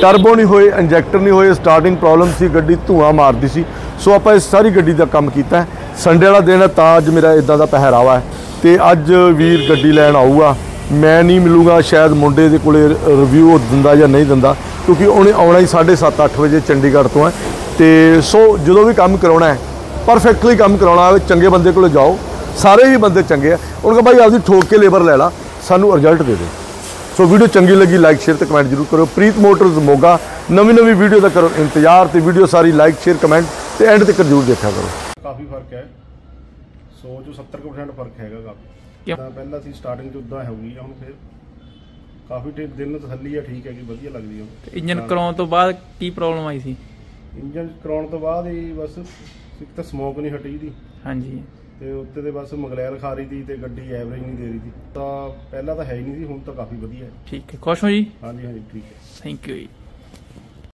ਟਰਬੋ ਨਹੀਂ ਹੋਏ ਇੰਜੈਕਟਰ ਨਹੀਂ ਹੋਏ ਸਟਾਰਟਿੰਗ ਪ੍ਰੋਬਲਮ ਸੀ, ਗੱਡੀ ਧੂਆਂ ਮਾਰਦੀ ਸੀ। ਸੋ ਆਪਾਂ ਇਸ ਸਾਰੀ ਗੱਡੀ ਦਾ ਕੰਮ ਕੀਤਾ ਸੰਡੇ ਵਾਲਾ ਦਿਨ ਹੈ, ਤਾਂ ਅੱਜ ਮੇਰਾ ਇਦਾਂ ਦਾ ਪਹਿਰਾਵਾ ਹੈ। ਤੇ ਅੱਜ ਵੀਰ ਗੱਡੀ ਲੈਣ ਆਊਗਾ। ਮੈਂ ਨਹੀਂ ਮਿਲੂਗਾ, ਸ਼ਾਇਦ ਮੁੰਡੇ ਦੇ ਕੋਲੇ ਰਿਵਿਊ ਦਿੰਦਾ ਜਾਂ ਨਹੀਂ ਦਿੰਦਾ, ਕਿਉਂਕਿ ਉਹਨੇ ਆਉਣਾ ਹੀ 7:30 8 ਵਜੇ ਚੰਡੀਗੜ੍ਹ ਤੋਂ ਹੈ। ਤੇ ਸੋ ਜਦੋਂ ਵੀ ਕੰਮ ਕਰਾਉਣਾ ਹੈ ਪਰਫੈਕਟਲੀ ਕੰਮ ਕਰਾਉਣਾ ਹੈ, ਚੰਗੇ ਬੰਦੇ ਕੋਲੇ ਜਾਓ, ਸਾਰੇ ਹੀ ਬੰਦੇ ਚੰਗੇ ਆ। ਉਹਨਾਂ ਕਹਾ, ਭਾਈ, ਆਪਦੀ ਠੋਕ ਕੇ ਲੇਬਰ ਲੈ ਲਾ, ਸਾਨੂੰ ਰਿਜ਼ਲਟ ਦੇ ਦੇ। ਸੋ ਵੀਡੀਓ ਚੰਗੀ ਲੱਗੀ ਲਾਈਕ ਸ਼ੇਅਰ ਤੇ ਕਮੈਂਟ ਜ਼ਰੂਰ ਕਰੋ ਪ੍ਰੀਤ ਮੋਟਰਸ ਮੋਗਾ, ਨਵੀਂ ਨਵੀਂ ਵੀਡੀਓ ਦਾ ਕਰੋ ਇੰਤਜ਼ਾਰ ਤੇ ਵੀਡੀਓ ਸਾਰੀ ਲਾਈਕ ਸ਼ੇਅਰ ਕਮੈਂਟ ਤੇ ਐਂਡ ਤੱਕ ਜ਼ਰੂਰ ਦੇਖਿਆ ਕਰੋ। ਕਾਫੀ ਫ਼ਰਕ ਹੈ। 100 ਚੋਂ 70% ਫ਼ਰਕ ਹੈਗਾ ਕਾਫੀ ਤਾਂ ਪਹਿਲਾਂ ਸੀ ਸਟਾਰਟਿੰਗ ਚ ਉਦਾਂ ਹੋ ਗਈ ਆ, ਹੁਣ ਫਿਰ ਕਾਫੀ ਟੇ- ਦਿਨ ਤਸੱਲੀ ਆ ਠੀਕ ਹੈ ਕਿ ਵਧੀਆ ਲੱਗਦੀ ਆ। ਇੰਜਨ ਕਰਾਉਣ ਤੋਂ ਬਾਅਦ ਕੀ ਪ੍ਰੋਬਲਮ ਆਈ ਸੀ? ਇੰਜਨ ਕਰਾਉਣ ਤੋਂ ਬਾਅਦ ਹੀ ਬਸ ਇੱਕ ਤਾਂ ਸਮੋਕ ਨਹੀਂ ਹਟੀ ਦੀ। ਹਾਂਜੀ। ਤੇ ਉੱਤੇ ਤੇ ਬਸ ਮਗਲੈਰ ਖਾ ਰਹੀ ਦੀ ਤੇ ਗੱਡੀ ਐਵਰੇਜ ਨਹੀਂ ਦੇ ਰਹੀ ਸੀ। ਤਾਂ ਪਹਿਲਾਂ ਤਾਂ ਹੈ ਹੀ ਨਹੀਂ ਸੀ ਹੁਣ ਤਾਂ ਕਾਫੀ ਵਧੀਆ ਹੈ। ਠੀਕ ਹੈ ਖੁਸ਼ ਹੋ ਜੀ? ਹਾਂਜੀ ਹਾਂਜੀ ਠੀਕ ਹੈ। ਥੈਂਕ ਯੂ ਜੀ।